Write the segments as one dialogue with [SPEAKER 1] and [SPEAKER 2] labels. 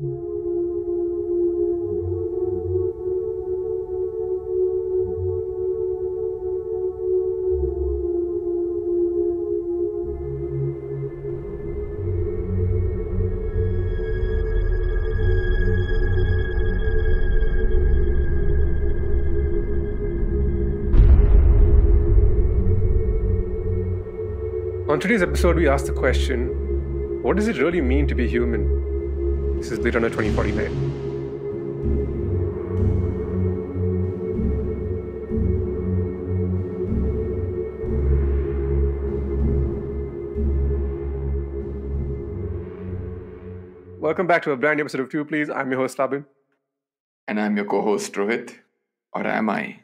[SPEAKER 1] On today's episode, we ask the question what does it really mean to be human? This is Blade Runner 2049. Welcome back to a brand new episode of Two Please. I'm your host, Abhin.
[SPEAKER 2] And I'm your co host, Rohit. Or am I?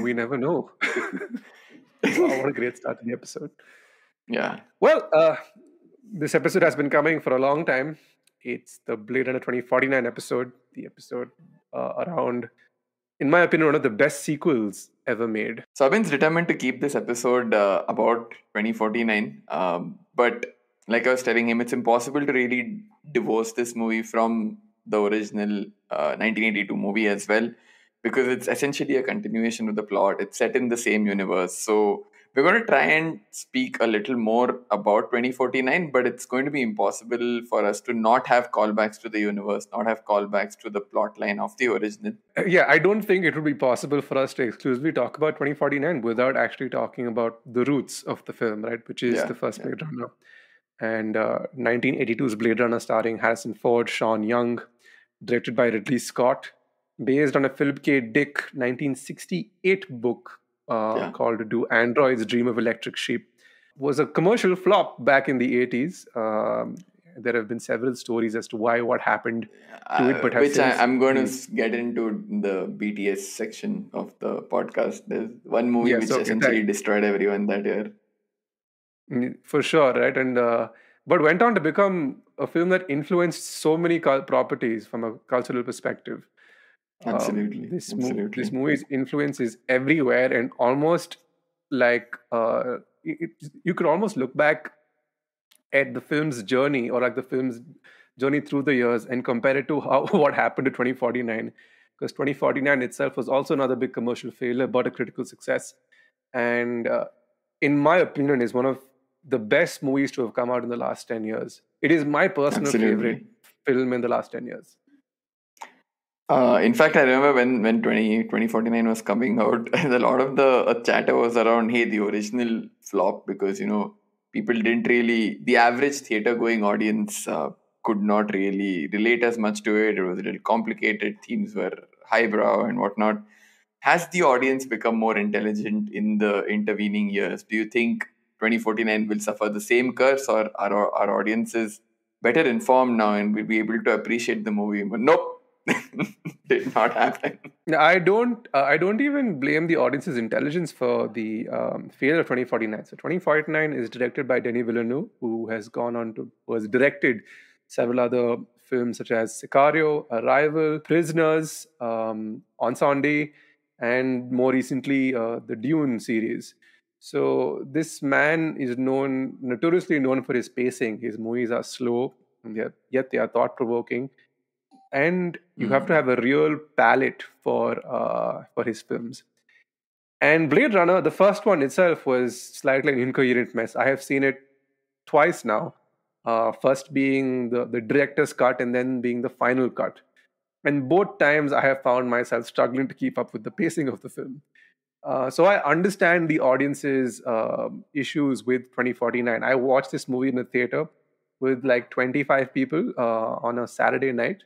[SPEAKER 1] we never know. wow, what a great start to the episode.
[SPEAKER 2] Yeah.
[SPEAKER 1] Well, uh, this episode has been coming for a long time. It's the Blade Runner 2049 episode, the episode uh, around, in my opinion, one of the best sequels ever made.
[SPEAKER 2] So I've been determined to keep this episode uh, about 2049. Um, but like I was telling him, it's impossible to really divorce this movie from the original uh, 1982 movie as well because it's essentially a continuation of the plot. It's set in the same universe. So we're going to try and speak a little more about 2049, but it's going to be impossible for us to not have callbacks to the universe, not have callbacks to the plot line of the original.
[SPEAKER 1] Uh, yeah, I don't think it would be possible for us to exclusively talk about 2049 without actually talking about the roots of the film, right? Which is
[SPEAKER 2] Yeah,
[SPEAKER 1] the first
[SPEAKER 2] yeah.
[SPEAKER 1] Blade Runner. And uh, 1982's Blade Runner starring Harrison Ford, Sean Young, directed by Ridley Scott, based on a Philip K. Dick 1968 book uh,
[SPEAKER 2] Yeah.
[SPEAKER 1] called Do Androids Dream of Electric Sheep. Was a commercial flop back in the 80s. Um, there have been several stories as to why, what happened. to it, but
[SPEAKER 2] Uh, which I, I'm going to get into the BTS section of the podcast. There's one movie
[SPEAKER 1] Yeah,
[SPEAKER 2] which
[SPEAKER 1] so
[SPEAKER 2] essentially
[SPEAKER 1] that-
[SPEAKER 2] destroyed everyone that year.
[SPEAKER 1] Mm, for sure right and uh, but went on to become a film that influenced so many properties from a cultural perspective Um,
[SPEAKER 2] Absolutely,
[SPEAKER 1] this, mo-
[SPEAKER 2] absolutely.
[SPEAKER 1] this movie's influence is everywhere and almost like uh, it- you could almost look back at the film's journey or like the film's journey through the years and compare it to how what happened to 2049 because 2049 itself was also another big commercial failure but a critical success. And uh, in my opinion is one of the best movies to have come out in the last 10 years. It is my personal
[SPEAKER 2] Absolutely.
[SPEAKER 1] favorite film in the last 10 years
[SPEAKER 2] Uh, in fact, I remember when when 20, 2049 was coming out, a lot of the uh, chatter was around, hey, the original flop because you know people didn't really the average theater going audience uh, could not really relate as much to it. It was a little complicated. Themes were highbrow and whatnot. Has the audience become more intelligent in the intervening years? Do you think 2049 will suffer the same curse, or are our, our audiences better informed now and will be able to appreciate the movie? But nope, did not happen.
[SPEAKER 1] I don't. Uh, I don't even blame the audience's intelligence for the um, failure of 2049. So 2049 is directed by Denis Villeneuve, who has gone on to who has directed several other films such as Sicario, Arrival, Prisoners, um, Incendies, and more recently uh, the Dune series. So this man is known, notoriously known for his pacing. His movies are slow, yet, yet they are thought-provoking and you have to have a real palate for uh, for his films. And Blade Runner, the first one itself was slightly an incoherent mess. I have seen it twice now. Uh, first being the, the director's cut, and then being the final cut. And both times I have found myself struggling to keep up with the pacing of the film. Uh, so I understand the audience's um issues with 2049. I watched this movie in the theater with like 25 people uh, on a Saturday night.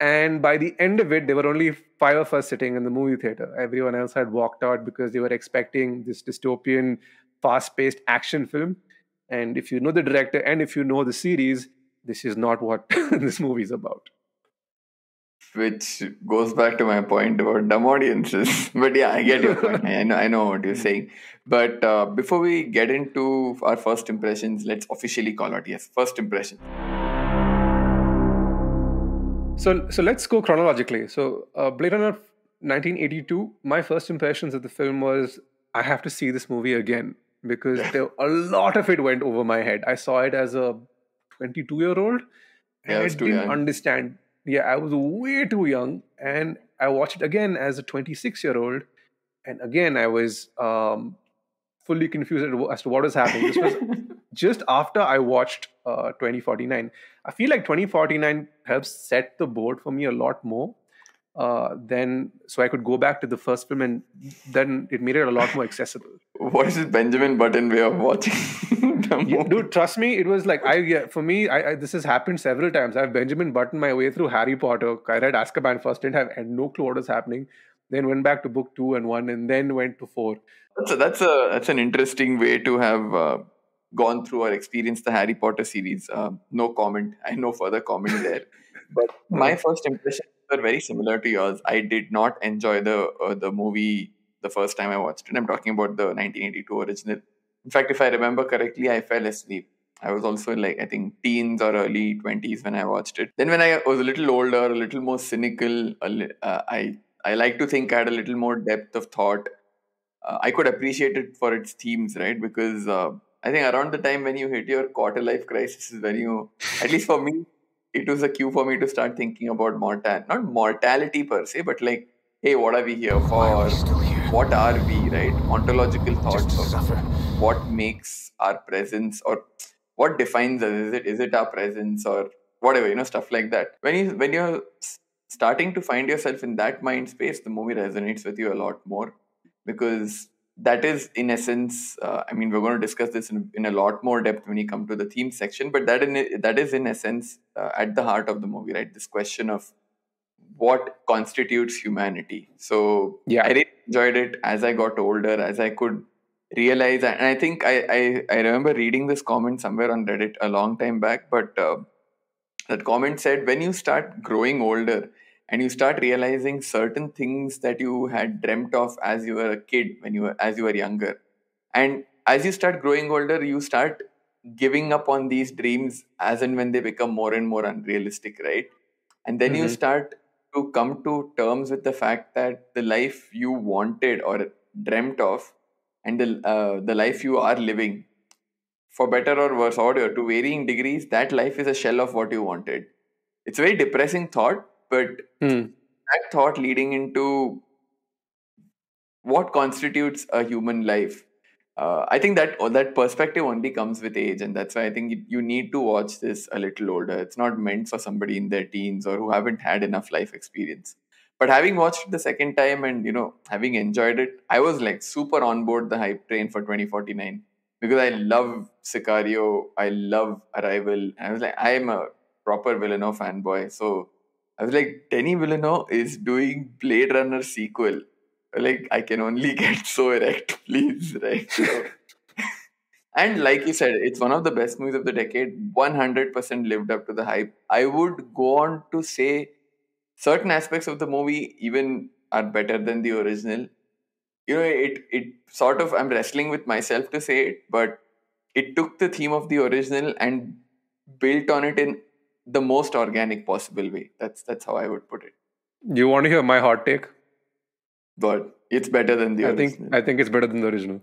[SPEAKER 1] And by the end of it, there were only five of us sitting in the movie theater. Everyone else had walked out because they were expecting this dystopian, fast paced action film. And if you know the director and if you know the series, this is not what this movie is about.
[SPEAKER 2] Which goes back to my point about dumb audiences. but yeah, I get your point. I know, I know what you're saying. But uh, before we get into our first impressions, let's officially call out yes, first impression.
[SPEAKER 1] So, so let's go chronologically. So, uh, Blade Runner 1982. My first impressions of the film was I have to see this movie again because there, a lot of it went over my head. I saw it as a 22 year old,
[SPEAKER 2] Yeah, I was
[SPEAKER 1] I didn't
[SPEAKER 2] young.
[SPEAKER 1] understand. Yeah, I was way too young, and I watched it again as a 26 year old, and again I was um, fully confused as- as to what was happening. This was just after I watched uh, 2049. I feel like 2049 helps set the board for me a lot more. Uh, then, so I could go back to the first film, and then it made it a lot more accessible.
[SPEAKER 2] what is this Benjamin Button way of watching the
[SPEAKER 1] Yeah, dude, trust me, it was like I yeah, for me, I, I this has happened several times. I've Benjamin Button my way through Harry Potter. I read Azkaban first, didn't have had no clue what was happening. Then went back to book two and one, and then went to four.
[SPEAKER 2] That's a, that's a that's an interesting way to have uh, gone through or experienced the Harry Potter series. Uh, no comment. I no further comment there. But my first impressions were very similar to yours. I did not enjoy the uh, the movie the first time I watched it. I'm talking about the 1982 original. In fact, if I remember correctly, I fell asleep. I was also like I think teens or early 20s when I watched it. Then when I was a little older, a little more cynical, li- uh, I I like to think I had a little more depth of thought uh, I could appreciate it for its themes, right? Because uh, I think around the time when you hit your quarter life crisis is when you, at least for me, it was a cue for me to start thinking about mortal, not mortality per se, but like, hey, what are we here for?
[SPEAKER 3] we here?
[SPEAKER 2] What are we, right? Ontological thoughts of what makes our presence or what defines us. Is it is it our presence or whatever, you know, stuff like that. When you when you're starting to find yourself in that mind space, the movie resonates with you a lot more because that is in essence uh, i mean we're going to discuss this in, in a lot more depth when you come to the theme section but that in that is in essence uh, at the heart of the movie right this question of what constitutes humanity so
[SPEAKER 1] Yeah.
[SPEAKER 2] i really enjoyed it as i got older as i could realize and i think i i, I remember reading this comment somewhere on reddit a long time back but uh, that comment said when you start growing older and you start realizing certain things that you had dreamt of as you were a kid when you were as you were younger. And as you start growing older you start giving up on these dreams as and when they become more and more unrealistic right? And then you
[SPEAKER 1] Mhm.
[SPEAKER 2] start to come to terms with the fact that the life you wanted or dreamt of and the uh, the life you are living for better or worse or to varying degrees that life is a shell of what you wanted. It's a very depressing thought but
[SPEAKER 1] Hmm.
[SPEAKER 2] that thought leading into what constitutes a human life uh, i think that that perspective only comes with age and that's why i think you- you need to watch this a little older. It's not meant for somebody in their teens or who haven't had enough life experience. But having watched it the second time and you know having enjoyed it i was like super on board the hype train for 2049 because i love sicario i love arrival i was like i am a proper villeneuve fanboy. So I was like, Denny Villeneuve is doing Blade Runner sequel. Like, I can only get so erect, please, right? So- and like you said, it's one of the best movies of the decade. 100% lived up to the hype. I would go on to say certain aspects of the movie even are better than the original. You know, it it sort of I'm wrestling with myself to say it, but it took the theme of the original and built on it in the most organic possible way. That's that's how I would put it.
[SPEAKER 1] Do you want to hear my hot take?
[SPEAKER 2] But it's better than the
[SPEAKER 1] I
[SPEAKER 2] original.
[SPEAKER 1] think I think it's better than the original.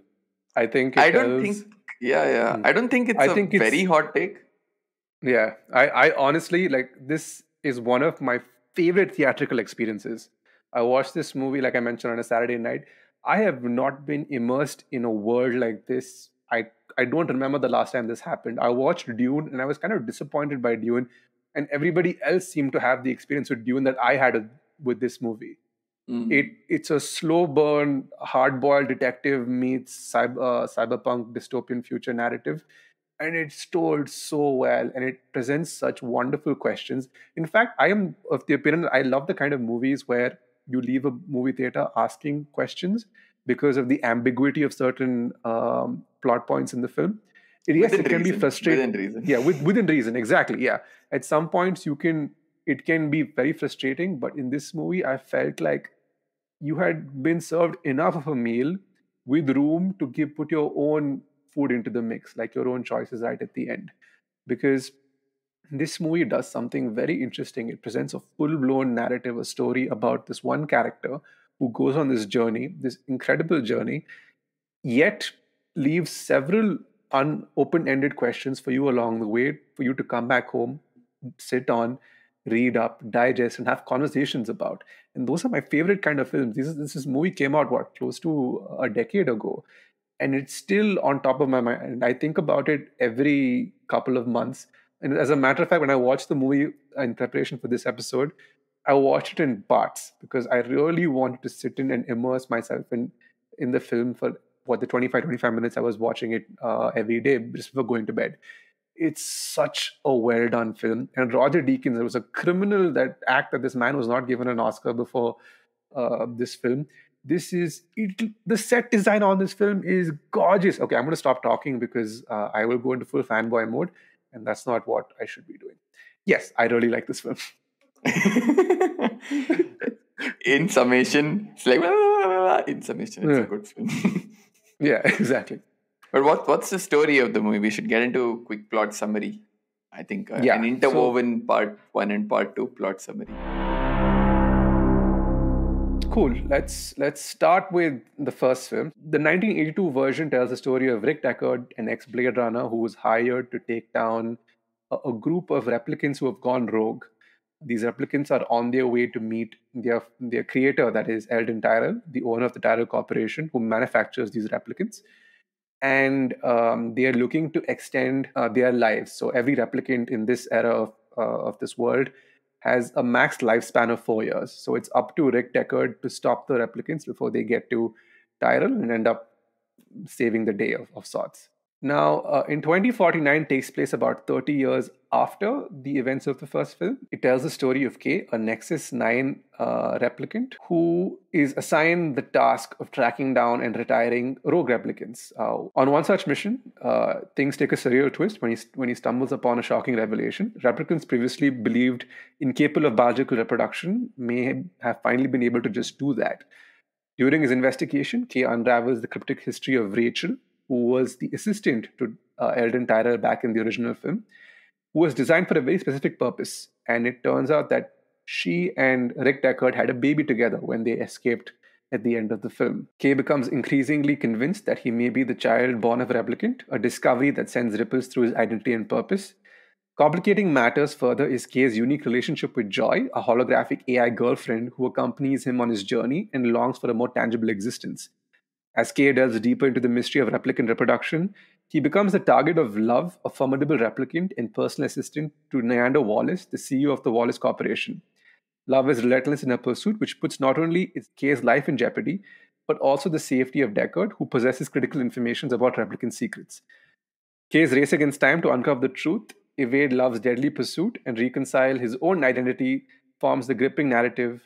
[SPEAKER 1] I think
[SPEAKER 2] I don't
[SPEAKER 1] tells-
[SPEAKER 2] think. Yeah, yeah.
[SPEAKER 1] Hmm.
[SPEAKER 2] I don't think it's
[SPEAKER 1] I
[SPEAKER 2] a
[SPEAKER 1] think it's-
[SPEAKER 2] very hot take.
[SPEAKER 1] Yeah, I, I honestly like this is one of my favorite theatrical experiences. I watched this movie, like I mentioned, on a Saturday night. I have not been immersed in a world like this. I I don't remember the last time this happened. I watched Dune and I was kind of disappointed by Dune, and everybody else seemed to have the experience with Dune that I had with this movie.
[SPEAKER 2] Mm.
[SPEAKER 1] It it's a slow burn, hard boiled detective meets cyber, uh, cyberpunk dystopian future narrative, and it's told so well, and it presents such wonderful questions. In fact, I am of the opinion that I love the kind of movies where you leave a movie theater asking questions because of the ambiguity of certain um, plot points in the film. Yes,
[SPEAKER 2] Within
[SPEAKER 1] it can be frustrating.
[SPEAKER 2] Within reason.
[SPEAKER 1] yeah with, within reason exactly yeah. At some points you can it can be very frustrating but in this movie i felt like you had been served enough of a meal with room to give put your own food into the mix like your own choices right at the end. Because this movie does something very interesting. It presents a full-blown narrative a story about this one character who goes on this journey this incredible journey yet leaves several un- open-ended questions for you along the way for you to come back home sit on, read up, digest, and have conversations about. And those are my favorite kind of films. This is, this movie came out what close to a decade ago, and it's still on top of my mind. And I think about it every couple of months. And as a matter of fact, when I watched the movie in preparation for this episode, I watched it in parts because I really wanted to sit in and immerse myself in in the film for what the 25 25 minutes I was watching it uh, every day just before going to bed. It's such a well done film. And Roger Deakins, it was a criminal that act that this man was not given an Oscar before uh, this film. This is it, the set design on this film is gorgeous. Okay, I'm going to stop talking because uh, I will go into full fanboy mode, and that's not what I should be doing. Yes, I really like this film.
[SPEAKER 2] in summation, it's like blah, blah, blah, in summation, it's
[SPEAKER 1] Yeah.
[SPEAKER 2] a good film.
[SPEAKER 1] yeah, exactly.
[SPEAKER 2] but what what's the story of the movie? We should get into a quick plot summary. I think uh,
[SPEAKER 1] Yeah,
[SPEAKER 2] an
[SPEAKER 1] so-
[SPEAKER 2] interwoven part one and part two plot summary.
[SPEAKER 1] Cool. Let's let's start with the first film. The 1982 version tells the story of Rick Deckard, an ex-Blade Runner who was hired to take down a, a group of replicants who have gone rogue. These replicants are on their way to meet their their creator, that is Eldon Tyrell, the owner of the Tyrell Corporation, who manufactures these replicants. And um, they are looking to extend uh, their lives. So every replicant in this era of, uh, of this world has a max lifespan of four years. So it's up to Rick Deckard to stop the replicants before they get to Tyrell and end up saving the day of, of sorts. Now, uh, in 2049 takes place about 30 years after the events of the first film. It tells the story of K, a Nexus 9 uh, replicant who is assigned the task of tracking down and retiring rogue replicants. Uh, on one such mission, uh, things take a surreal twist when he, when he stumbles upon a shocking revelation. Replicants previously believed incapable of biological reproduction may have finally been able to just do that. During his investigation, K unravels the cryptic history of Rachael, who was the assistant to uh, Eldon Tyrell back in the original film, who was designed for a very specific purpose. And it turns out that she and Rick Deckard had a baby together when they escaped at the end of the film. Kay becomes increasingly convinced that he may be the child born of a replicant, a discovery that sends ripples through his identity and purpose. Complicating matters further is Kay's unique relationship with Joi, a holographic AI girlfriend who accompanies him on his journey and longs for a more tangible existence. As Kay delves deeper into the mystery of replicant reproduction, he becomes the target of Luv, a formidable replicant and personal assistant to Niander Wallace, the CEO of the Wallace Corporation. Luv is relentless in her pursuit, which puts not only Kay's life in jeopardy, but also the safety of Deckard, who possesses critical information about replicant secrets. Kay's race against time to uncover the truth, evade Luv's deadly pursuit, and reconcile his own identity forms the gripping narrative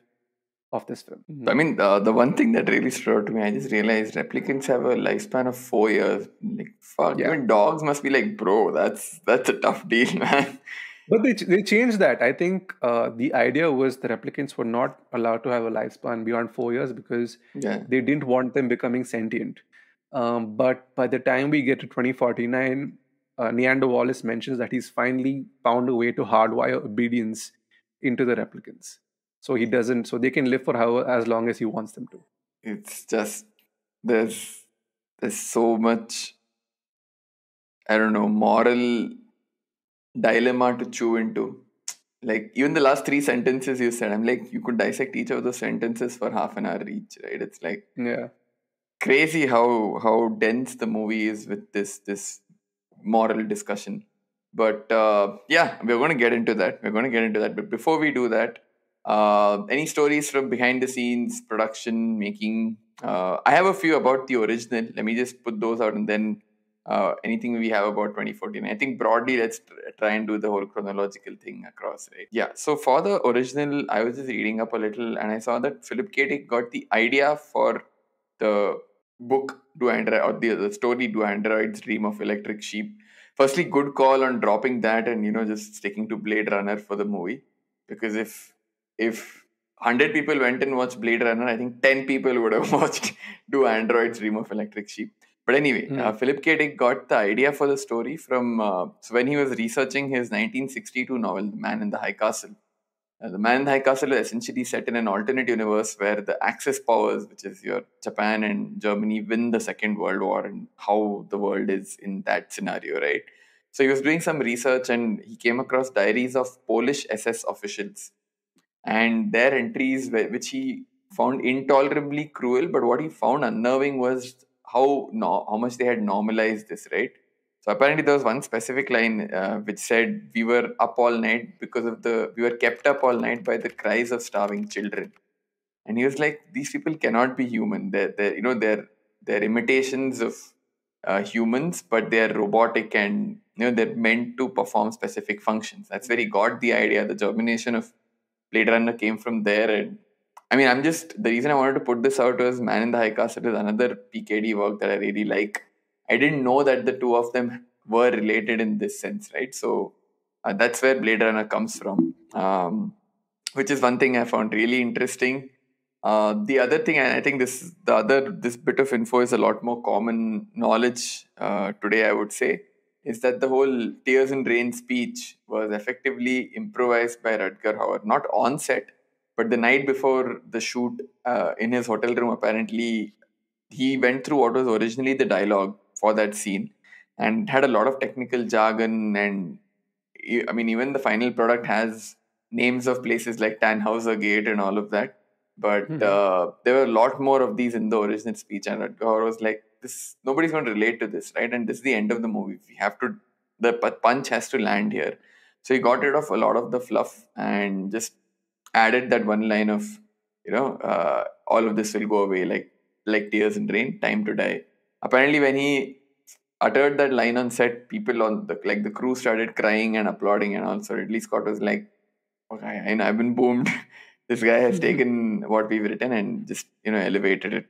[SPEAKER 1] of this film.
[SPEAKER 2] I mean, uh, the one thing that really stood out to me, I just realized replicants have a lifespan of four years. Like, fuck,
[SPEAKER 1] Yeah.
[SPEAKER 2] even dogs must be like, bro, that's that's a tough deal, man.
[SPEAKER 1] But they, they changed that. I think uh, the idea was the replicants were not allowed to have a lifespan beyond four years because
[SPEAKER 2] Yeah.
[SPEAKER 1] they didn't want them becoming sentient. Um, but by the time we get to 2049, uh, Niander Wallace mentions that he's finally found a way to hardwire obedience into the replicants. So he doesn't, so they can live for however as long as he wants them to.
[SPEAKER 2] It's just there's there's so much I don't know, moral dilemma to chew into. Like even the last three sentences you said, I'm like, you could dissect each of those sentences for half an hour each, right? It's like
[SPEAKER 1] Yeah.
[SPEAKER 2] crazy how how dense the movie is with this this moral discussion but uh, yeah we're going to get into that we're going to get into that but before we do that uh, any stories from behind the scenes production making? Uh, i have a few about the original. Let me just put those out and then uh, anything we have about 2014 i think broadly let's tr- try and do the whole chronological thing across right? Yeah so for the original i was just reading up a little and i saw that philip k. Dick got the idea for the book do android or the, the story do android's dream of electric sheep. Firstly good call on dropping that and you know just sticking to blade runner for the movie. Because if if 100 people went and watched blade runner i think 10 people would have watched do android's dream of electric sheep but anyway
[SPEAKER 1] Hmm.
[SPEAKER 2] uh, philip k dick got the idea for the story from uh, so when he was researching his 1962 novel the man in the high castle uh, the Man in the High Castle is essentially set in an alternate universe where the Axis powers, which is your Japan and Germany, win the Second World War and how the world is in that scenario, right? So he was doing some research and he came across diaries of Polish SS officials and their entries, which he found intolerably cruel. But what he found unnerving was how no, how much they had normalized this, right? So apparently there was one specific line uh, which said we were up all night because of the we were kept up all night by the cries of starving children. And he was like, these people cannot be human. They're, they're you know they're they're imitations of uh, humans, but they're robotic and you know they're meant to perform specific functions. That's where he got the idea. The germination of Blade Runner came from there. And I mean, I'm just the reason I wanted to put this out was Man in the High Castle is another PKD work that I really like. I didn't know that the two of them were related in this sense, right? So uh, that's where Blade Runner comes from, um, which is one thing I found really interesting. Uh, the other thing, and I think this the other this bit of info is a lot more common knowledge uh, today. I would say is that the whole Tears in Rain speech was effectively improvised by Rutger Hauer, not on set, but the night before the shoot uh, in his hotel room. Apparently, he went through what was originally the dialogue for that scene and had a lot of technical jargon and I mean even the final product has names of places like Tannhauser Gate and all of that but mm-hmm. uh, there were a lot more of these in the original speech, and Rutger was like, "This nobody's going to relate to this, right? And this is the end of the movie. We have to. The punch has to land here." So he got rid of a lot of the fluff and just added that one line of, you know, uh, all of this will go away, like like tears in rain, time to die. Apparently, when he uttered that line on set, people on the like the crew started crying and applauding, and also Ridley Scott was like, "Okay, I know I've been boomed." this guy has taken what we've written and just you know elevated it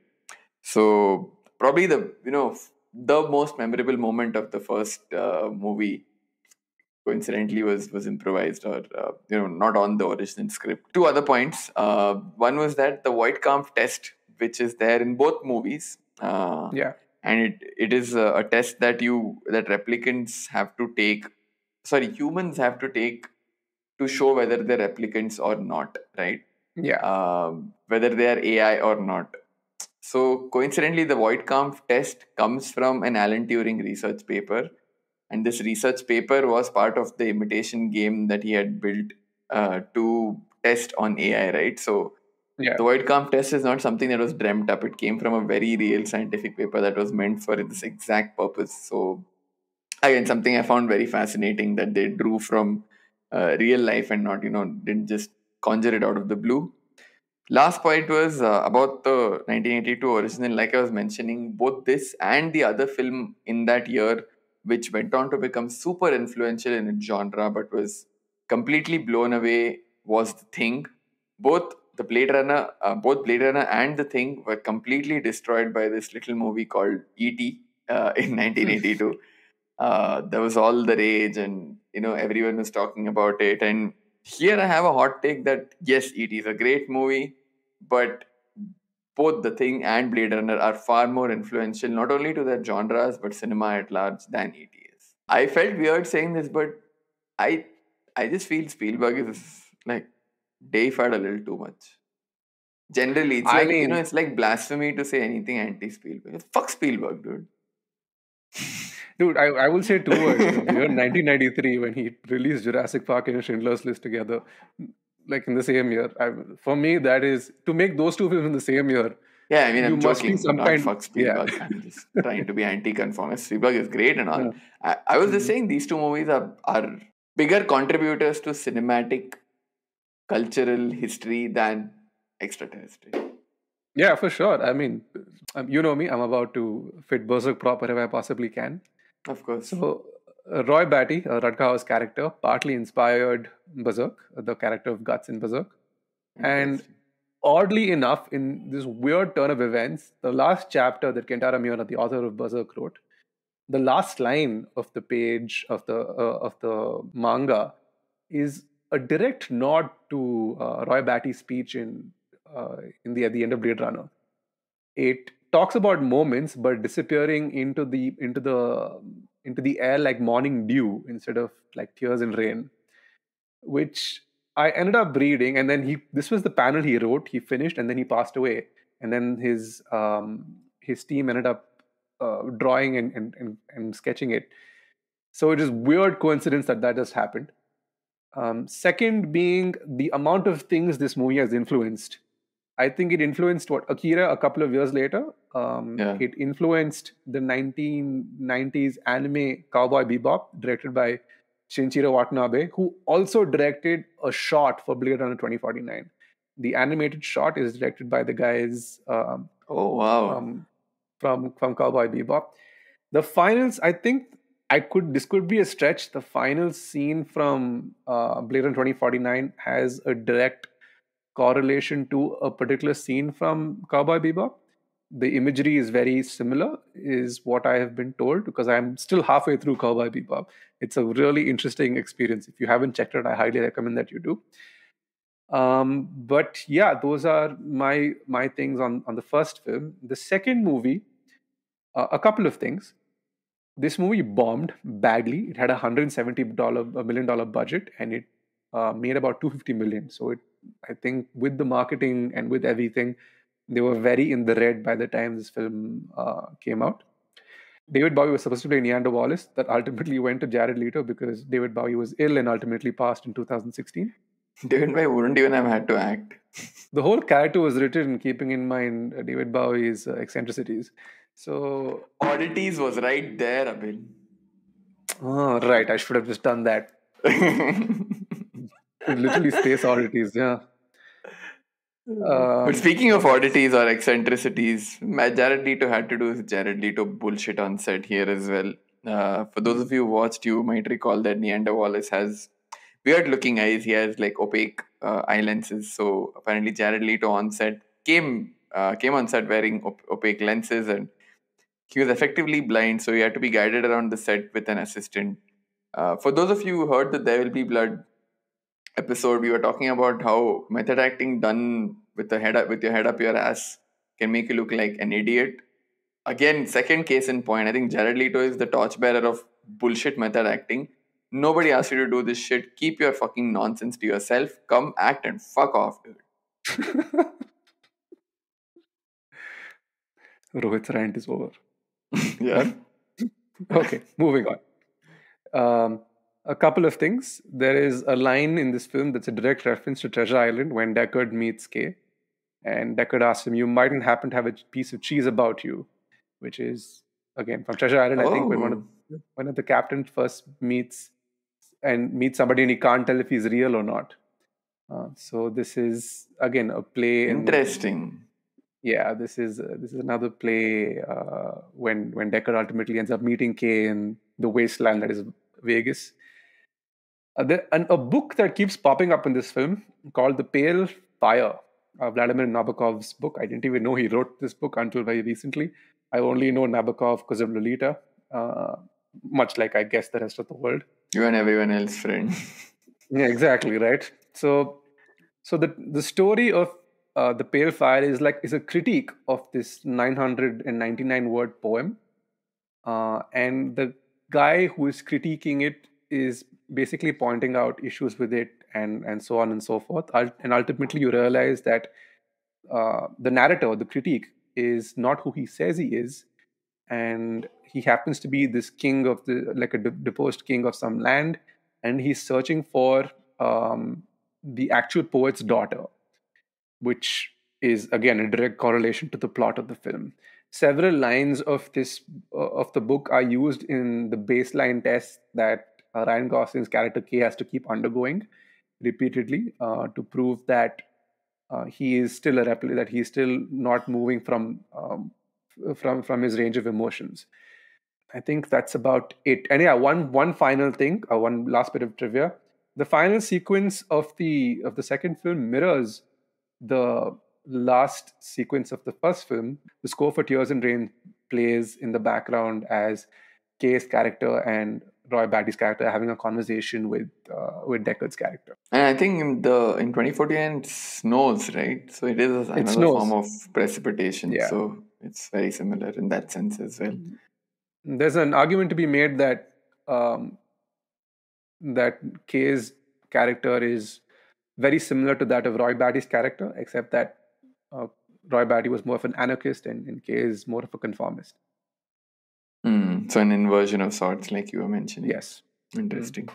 [SPEAKER 2] so probably the you know the most memorable moment of the first uh, movie coincidentally was was improvised or uh, you know not on the original script. Two other points uh, one was that the Voight-Kampff test which is there in both movies
[SPEAKER 1] uh, yeah.
[SPEAKER 2] and it it is a, a test that you that replicants have to take sorry humans have to take to show whether they're replicants or not right?
[SPEAKER 1] Yeah.
[SPEAKER 2] Um, whether they are ai or not so coincidentally the Voight-Kampff test comes from an alan turing research paper and this research paper was part of the imitation game that he had built uh, to test on ai right so
[SPEAKER 1] yeah.
[SPEAKER 2] the Voight-Kampff test is not something that was dreamt up it came from a very real scientific paper that was meant for this exact purpose so again something i found very fascinating that they drew from uh, real life and not you know didn't just conjure it out of the blue. Last point was uh, about the 1982 original. Like I was mentioning, both this and the other film in that year, which went on to become super influential in its genre but was completely blown away, was The Thing. Both the Blade Runner, uh, both Blade Runner and The Thing were completely destroyed by this little movie called E.T. Uh, in 1982. uh, there was all the rage, and you know everyone was talking about it, and here I have a hot take that yes, it is a great movie, but both The Thing and Blade Runner are far more influential, not only to their genres, but cinema at large than E.T. is. I felt weird saying this, but I I just feel Spielberg is like deified a little too much. Generally, it's I like mean, you know, it's like blasphemy to say anything anti-Spielberg. Fuck Spielberg, dude.
[SPEAKER 1] Dude, I, I will say two words. Year 1993, when he released Jurassic Park and Schindler's List together, like in the same year. I, for me, that is to make those two films in the same year.
[SPEAKER 2] Yeah, I mean, I'm joking. Some not kind, fuck Spielberg. Yeah. I'm just trying to be anti-conformist. Spielberg is great and all. Yeah. I, I, was just mm-hmm. saying these two movies are are bigger contributors to cinematic cultural history than extraterrestrial.
[SPEAKER 1] Yeah, for sure. I mean, um, you know me. I'm about to fit Berserk proper if I possibly can.
[SPEAKER 2] Of course.
[SPEAKER 1] So, Roy Batty, uh, Rutger character, partly inspired Berserk, the character of Guts in Berserk. And oddly enough, in this weird turn of events, the last chapter that Kentaro Miura, the author of Berserk, wrote, the last line of the page of the uh, of the manga is a direct nod to uh, Roy Batty's speech in uh, in the at the end of Blade Runner. It talks about moments but disappearing into the into the into the air like morning dew instead of like tears and rain which i ended up reading and then he this was the panel he wrote he finished and then he passed away and then his um his team ended up uh, drawing and, and, and and sketching it So it is weird coincidence that that just happened. Um, second, being the amount of things this movie has influenced. I think it influenced what Akira a couple of years later. Um,
[SPEAKER 2] Yeah.
[SPEAKER 1] It influenced the 1990s anime Cowboy Bebop, directed by Shinichiro Watanabe, who also directed a shot for Blade Runner 2049. The animated shot is directed by the guys um,
[SPEAKER 2] Oh wow.
[SPEAKER 1] um, from from Cowboy Bebop. The finals, I think, I could this could be a stretch. The final scene from uh, Blade Runner 2049 has a direct correlation to a particular scene from Cowboy Bebop. The imagery is very similar, is what I have been told, because I'm still halfway through Cowboy Bebop. It's a really interesting experience. If you haven't checked it, I highly recommend that you do. Um, but yeah, those are my my things on on the first film. The second movie, uh, a couple of things. This movie bombed badly. It had a hundred seventy dollar a million dollar budget, and it uh, made about two fifty million. So it, I think, with the marketing and with everything, they were very in the red by the time this film uh, came out. David Bowie was supposed to play Niander Wallace, that ultimately went to Jared Leto because David Bowie was ill and ultimately passed in 2016.
[SPEAKER 2] David Bowie wouldn't even have had to act.
[SPEAKER 1] The whole character was written keeping in mind uh, David Bowie's uh, eccentricities. So,
[SPEAKER 2] Oddities was right there, Abhin.
[SPEAKER 1] oh, right, I should have just done that. Literally space oddities, yeah.
[SPEAKER 2] but
[SPEAKER 1] Um,
[SPEAKER 2] speaking of oddities or eccentricities, Ma- Jared Leto had to do his Jared Leto bullshit on set here as well. Uh, for those of you who watched, you might recall that Niander Wallace has weird looking eyes. He has like opaque uh, eye lenses. So apparently, Jared Leto on set came uh, came on set wearing op- opaque lenses and he was effectively blind. So he had to be guided around the set with an assistant. Uh, for those of you who heard that There Will Be Blood episode, we were talking about how method acting done with the head up, with your head up your ass can make you look like an idiot. Again, second case in point, I think Jared Leto is the torchbearer of bullshit method acting. Nobody asked you to do this shit. Keep your fucking nonsense to yourself. Come act and fuck off, dude.
[SPEAKER 1] Rohit's rant is over.
[SPEAKER 2] yeah.
[SPEAKER 1] Okay, moving on. Um, a couple of things. There is a line in this film that's a direct reference to Treasure Island when Deckard meets Kay. And Deckard asks him, You mightn't happen to have a piece of cheese about you, which is, again, from Treasure Island, I think, when one of,
[SPEAKER 2] Oh.
[SPEAKER 1] when of the captains first meets and meets somebody and he can't tell if he's real or not. Uh, so this is, again, a play. in-
[SPEAKER 2] Interesting.
[SPEAKER 1] yeah this is uh, this is another play uh, when when Deckard ultimately ends up meeting Kay in the wasteland that is Vegas. Uh, there, and a book that keeps popping up in this film called The Pale Fire, uh, Vladimir Nabokov's book. I didn't even know he wrote this book until very recently. I only know Nabokov because of Lolita, uh, much like I guess the rest of the world.
[SPEAKER 2] You and everyone else, friend.
[SPEAKER 1] Yeah, exactly right. So, so the the story of uh, the Pale Fire is like is a critique of this 999 word poem, uh, and the guy who is critiquing it is basically pointing out issues with it and and so on and so forth. And ultimately, you realize that uh, the narrator, the critique, is not who he says he is, and he happens to be this king of the like a deposed king of some land, and he's searching for um, the actual poet's daughter, which is again a direct correlation to the plot of the film. Several lines of this uh, of the book are used in the baseline test that uh, Ryan Gosling's character K has to keep undergoing repeatedly uh, to prove that uh, he is still a repli- that he's still not moving from um, from from his range of emotions. I think that's about it. And yeah, one one final thing, uh, one last bit of trivia: the final sequence of the of the second film mirrors the last sequence of the first film. The score for Tears and Rain plays in the background as Kay's character and Roy Batty's character having a conversation with uh, with Deckard's character.
[SPEAKER 2] And I think in the in 2049 it snows, right? So it is another
[SPEAKER 1] snows.
[SPEAKER 2] form of precipitation.
[SPEAKER 1] Yeah.
[SPEAKER 2] So it's very similar in that sense as well.
[SPEAKER 1] There's an argument to be made that um, that Kay's character is very similar to that of Roy Batty's character, except that uh, Roy Batty was more of an anarchist and, and Kay is more of a conformist.
[SPEAKER 2] Mm, so an inversion of sorts, like you were mentioning.
[SPEAKER 1] Yes.
[SPEAKER 2] Interesting. Mm.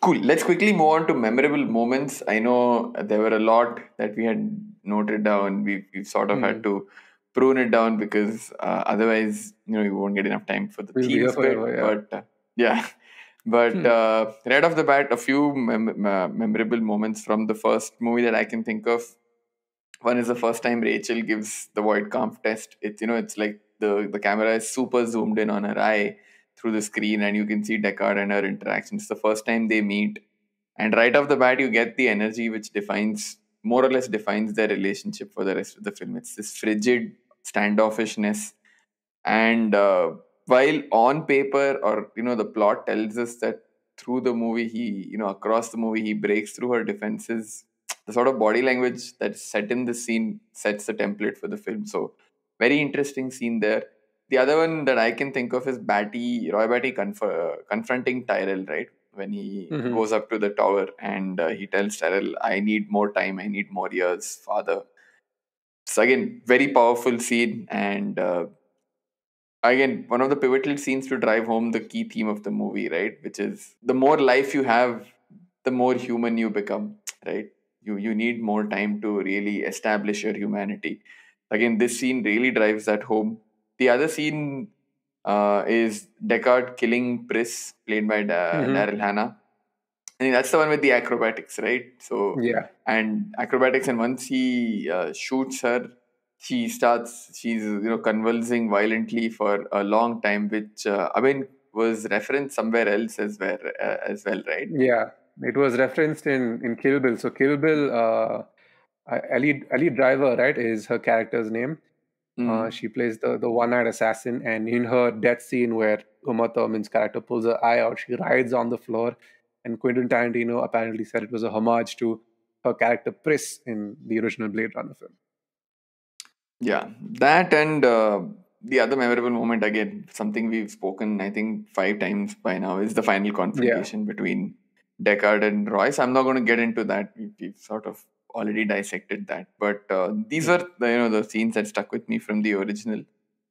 [SPEAKER 2] Cool. Let's quickly move on to memorable moments. I know there were a lot that we had noted down. We we sort of mm. had hmm. to prune it down because uh, otherwise, you know, you won't get enough time for the we'll themes. Forever, yeah. But uh, yeah, but hmm. uh, right off the bat, a few mem- memorable moments from the first movie that I can think of. One is the first time Rachael gives the Voight-Kampff test. It's you know, it's like the the camera is super zoomed in on her eye through the screen, and you can see Deckard and her interaction. It's the first time they meet, and right off the bat, you get the energy which defines more or less defines their relationship for the rest of the film. It's this frigid standoffishness, and uh, while on paper or you know the plot tells us that through the movie he you know across the movie he breaks through her defenses the sort of body language that's set in the scene sets the template for the film so very interesting scene there the other one that i can think of is batty roy batty conf- confronting tyrell right when he mm-hmm. goes up to the tower and uh, he tells Tyrell, I need more time, I need more years, father. So, again, very powerful scene. And uh, again, one of the pivotal scenes to drive home the key theme of the movie, right? Which is the more life you have, the more human you become, right? You, you need more time to really establish your humanity. Again, this scene really drives that home. The other scene uh, is Deckard killing Pris, played by da- mm-hmm. Daryl Hannah. I think that's the one with the acrobatics, right? So
[SPEAKER 1] yeah,
[SPEAKER 2] and acrobatics, and once he uh, shoots her, she starts. She's you know convulsing violently for a long time, which uh, I mean was referenced somewhere else as well, uh, as well, right?
[SPEAKER 1] Yeah, it was referenced in in Kill Bill. So Kill Bill, uh, Ali Ali Driver, right, is her character's name. Mm. Uh, she plays the, the one eyed assassin, and in her death scene where Uma Thurman's character pulls her eye out, she rides on the floor. And Quentin Tarantino apparently said it was a homage to her character Pris in the original Blade Runner film.
[SPEAKER 2] Yeah, that and uh, the other memorable moment again, something we've spoken I think five times by now, is the final confrontation yeah. between Deckard and Royce. I'm not going to get into that. We've, we've sort of already dissected that. But uh, these are the, you know the scenes that stuck with me from the original.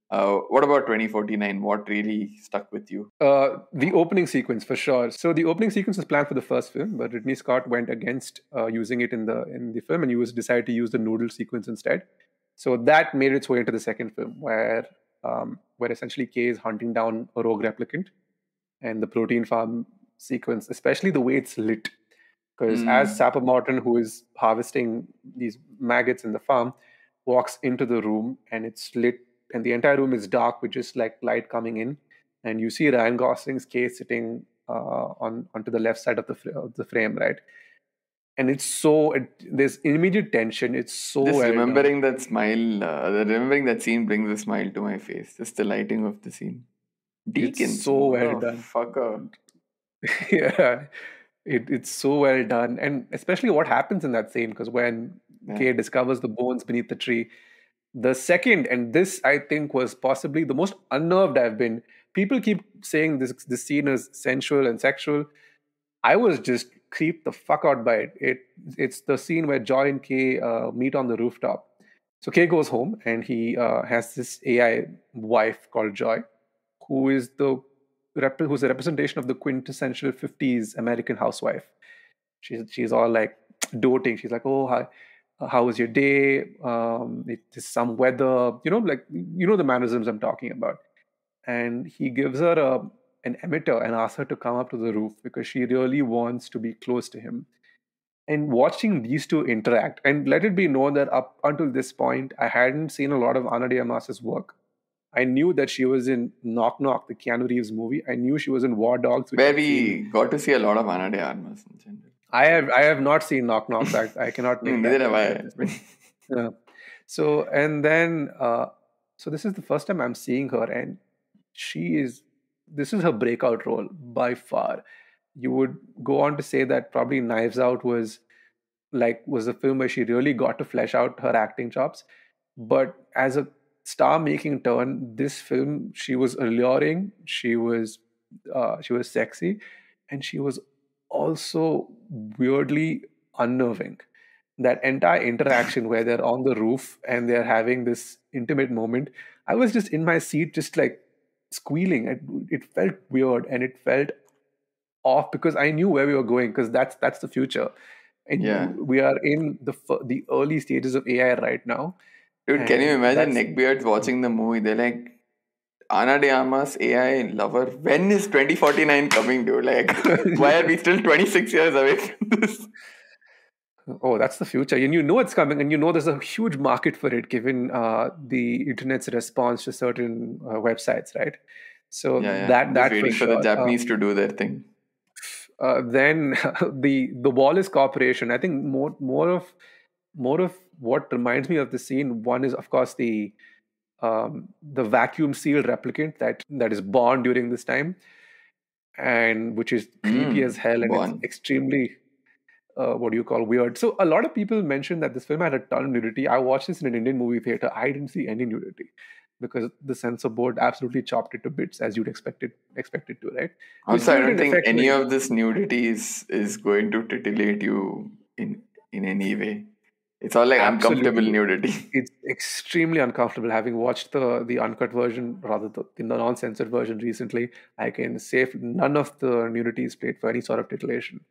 [SPEAKER 2] Uh, what about 2049? What really stuck with you?
[SPEAKER 1] Uh, the opening sequence for sure. So the opening sequence was planned for the first film, but Ridley Scott went against uh, using it in the in the film, and he was decided to use the noodle sequence instead. So that made its way into the second film, where um, where essentially Kay is hunting down a rogue replicant, and the protein farm sequence, especially the way it's lit, because mm. as Sapper Morton, who is harvesting these maggots in the farm, walks into the room and it's lit, and the entire room is dark with just like light coming in, and you see Ryan Gosling's case sitting uh, on onto the left side of the of the frame, right? And it's so it, there's immediate tension. It's so
[SPEAKER 2] just remembering that smile, uh, remembering that scene brings a smile to my face. Just the lighting of the scene.
[SPEAKER 1] Deakins, it's so well oh, done.
[SPEAKER 2] Fucker.
[SPEAKER 1] yeah it, it's so well done. And especially what happens in that scene because when yeah. kay discovers the bones beneath the tree the second and this i think was possibly the most unnerved i've been. People keep saying this this scene is sensual and sexual. I was just creeped the fuck out by it, it it's the scene where joi and kay uh, meet on the rooftop. So kay goes home and he uh, has this ai wife called joi who is the rep- who's a representation of the quintessential 50s American housewife. She's she's all like doting. She's like, oh, how, how was your day? Um, it is some weather. You know, like you know the mannerisms I'm talking about. And he gives her a an emitter and asks her to come up to the roof because she really wants to be close to him. And watching these two interact, and let it be known that up until this point, I hadn't seen a lot of Ana de work. I knew that she was in Knock Knock, the Keanu Reeves movie. I knew she was in War Dogs,
[SPEAKER 2] where we got to see a lot of Ana de Armas.
[SPEAKER 1] I have I have not seen Knock Knock. I, I cannot make
[SPEAKER 2] Neither have I.
[SPEAKER 1] yeah. So and then uh, so this is the first time I'm seeing her, and she is this is her breakout role by far. You would go on to say that probably Knives Out was like was a film where she really got to flesh out her acting chops. But as a star making turn this film she was alluring she was uh, she was sexy and she was also weirdly unnerving that entire interaction where they're on the roof and they're having this intimate moment i was just in my seat just like squealing. It, it felt weird and it felt off because I knew where we were going because that's that's the future. And
[SPEAKER 2] Yeah.
[SPEAKER 1] we are in the the early stages of AI right now.
[SPEAKER 2] Dude, can you imagine neckbeards watching the movie? They're like, Ana de Armas AI lover. When is 2049 coming, dude? Like, why are we still 26 years away from this?
[SPEAKER 1] Oh, that's the future. And you know it's coming, and you know there's a huge market for it given uh, the internet's response to certain uh, websites, right? So
[SPEAKER 2] Yeah, yeah.
[SPEAKER 1] that that
[SPEAKER 2] waiting
[SPEAKER 1] for,
[SPEAKER 2] for, the Japanese to do their thing.
[SPEAKER 1] Uh, uh, then the the Wallace Corporation. I think more more of more of what reminds me of the scene. One is of course the um, the vacuum sealed replicant that that is born during this time, and which is creepy
[SPEAKER 2] Mm,
[SPEAKER 1] as hell and
[SPEAKER 2] Born.
[SPEAKER 1] it's extremely uh, what do you call weird. So a lot of people mentioned that this film had a ton of nudity. I watched this in an Indian movie theater. I didn't see any nudity because the censor board absolutely chopped it to bits as you'd expect it expect it to, right?
[SPEAKER 2] Also, I don't think any
[SPEAKER 1] me.
[SPEAKER 2] of this nudity is, is going to titillate you in in any way. It's all like uncomfortable nudity.
[SPEAKER 1] It's extremely uncomfortable. Having watched the the uncut version, rather the, the non-censored version recently, I can say none of the nudity is played for any sort of titillation.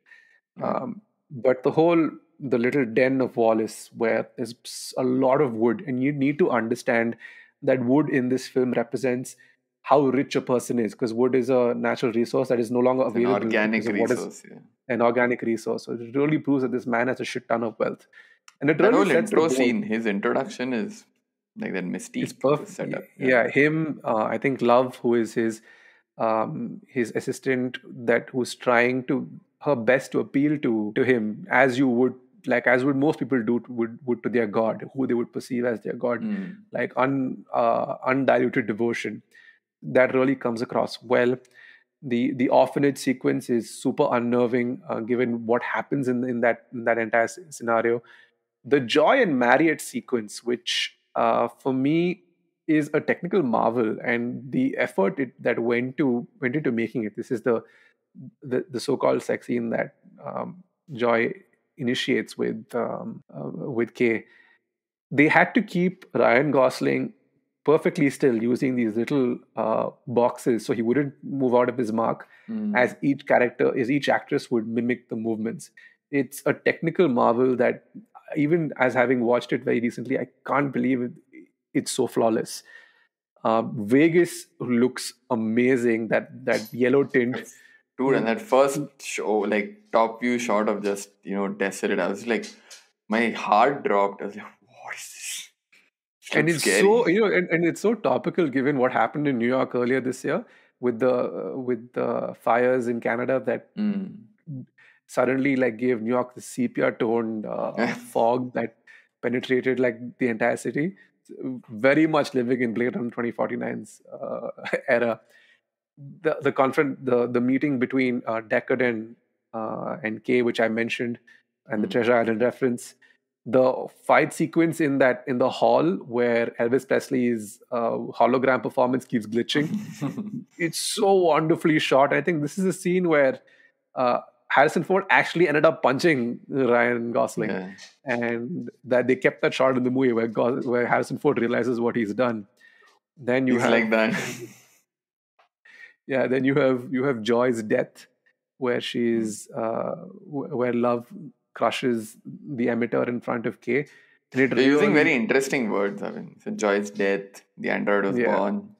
[SPEAKER 1] Um, but the whole the little den of Wallace, where there's a lot of wood, and you need to understand that wood in this film represents how rich a person is, because wood is a natural resource that is no longer
[SPEAKER 2] It's an
[SPEAKER 1] available
[SPEAKER 2] organic resource. Yeah.
[SPEAKER 1] an organic resource. So it really proves that this man has a shit ton of wealth, and it really
[SPEAKER 2] whole
[SPEAKER 1] sets the
[SPEAKER 2] intro scene, his introduction is like that mystique
[SPEAKER 1] It's perfect.
[SPEAKER 2] set up.
[SPEAKER 1] Yeah, him. Uh, I think Luv, who is his um, his assistant, that who's trying to her best to appeal to to him, as you would like, as would most people do would would to their god, who they would perceive as their god,
[SPEAKER 2] Mm.
[SPEAKER 1] like un uh, undiluted devotion. That really comes across well. The the orphanage sequence is super unnerving, uh, given what happens in in that in that entire scenario the Joi and Mariette sequence, which uh, for me is a technical marvel, and the effort it, that went to went into making it. This is the the, the so-called sex scene that um, Joi initiates with um, uh, with Kay. They had to keep Ryan Gosling perfectly still using these little uh, boxes so he wouldn't move out of his mark
[SPEAKER 2] Mm.
[SPEAKER 1] as each character as each actress would mimic the movements it's a technical marvel that even as having watched it very recently i can't believe it, it's so flawless um, vegas looks amazing that that yellow tint
[SPEAKER 2] Dude, and that first show, like top view shot of just, you know, desolate, I was like, my heart dropped. I was like, what is this? This
[SPEAKER 1] and it's
[SPEAKER 2] scary.
[SPEAKER 1] so you know and, and it's so topical given what happened in new york earlier this year with the uh, with the fires in canada that
[SPEAKER 2] Mm.
[SPEAKER 1] Suddenly like gave New York the sepia toned uh, fog that penetrated like the entire city. Very much living in Blade Runner 2049's uh, era. The the conference the the meeting between uh, Deckard and uh, and Kay, which I mentioned, and the
[SPEAKER 2] Mm.
[SPEAKER 1] Treasure Island reference. The fight sequence in that in the hall where Elvis Presley's uh, hologram performance keeps glitching it's so wonderfully shot. I think this is a scene where uh, Harrison Ford actually ended up punching Ryan Gosling,
[SPEAKER 2] yeah.
[SPEAKER 1] and that they kept that shot in the movie where Gos- where Harrison Ford realizes what he's done. Then you
[SPEAKER 2] He's
[SPEAKER 1] have
[SPEAKER 2] like that.
[SPEAKER 1] yeah. Then you have you have Joi's death, where she's uh, wh- where Luv crushes the emitter in front of Kay.
[SPEAKER 2] You're using very interesting words. I mean, so Joi's death, the android was
[SPEAKER 1] Yeah.
[SPEAKER 2] born.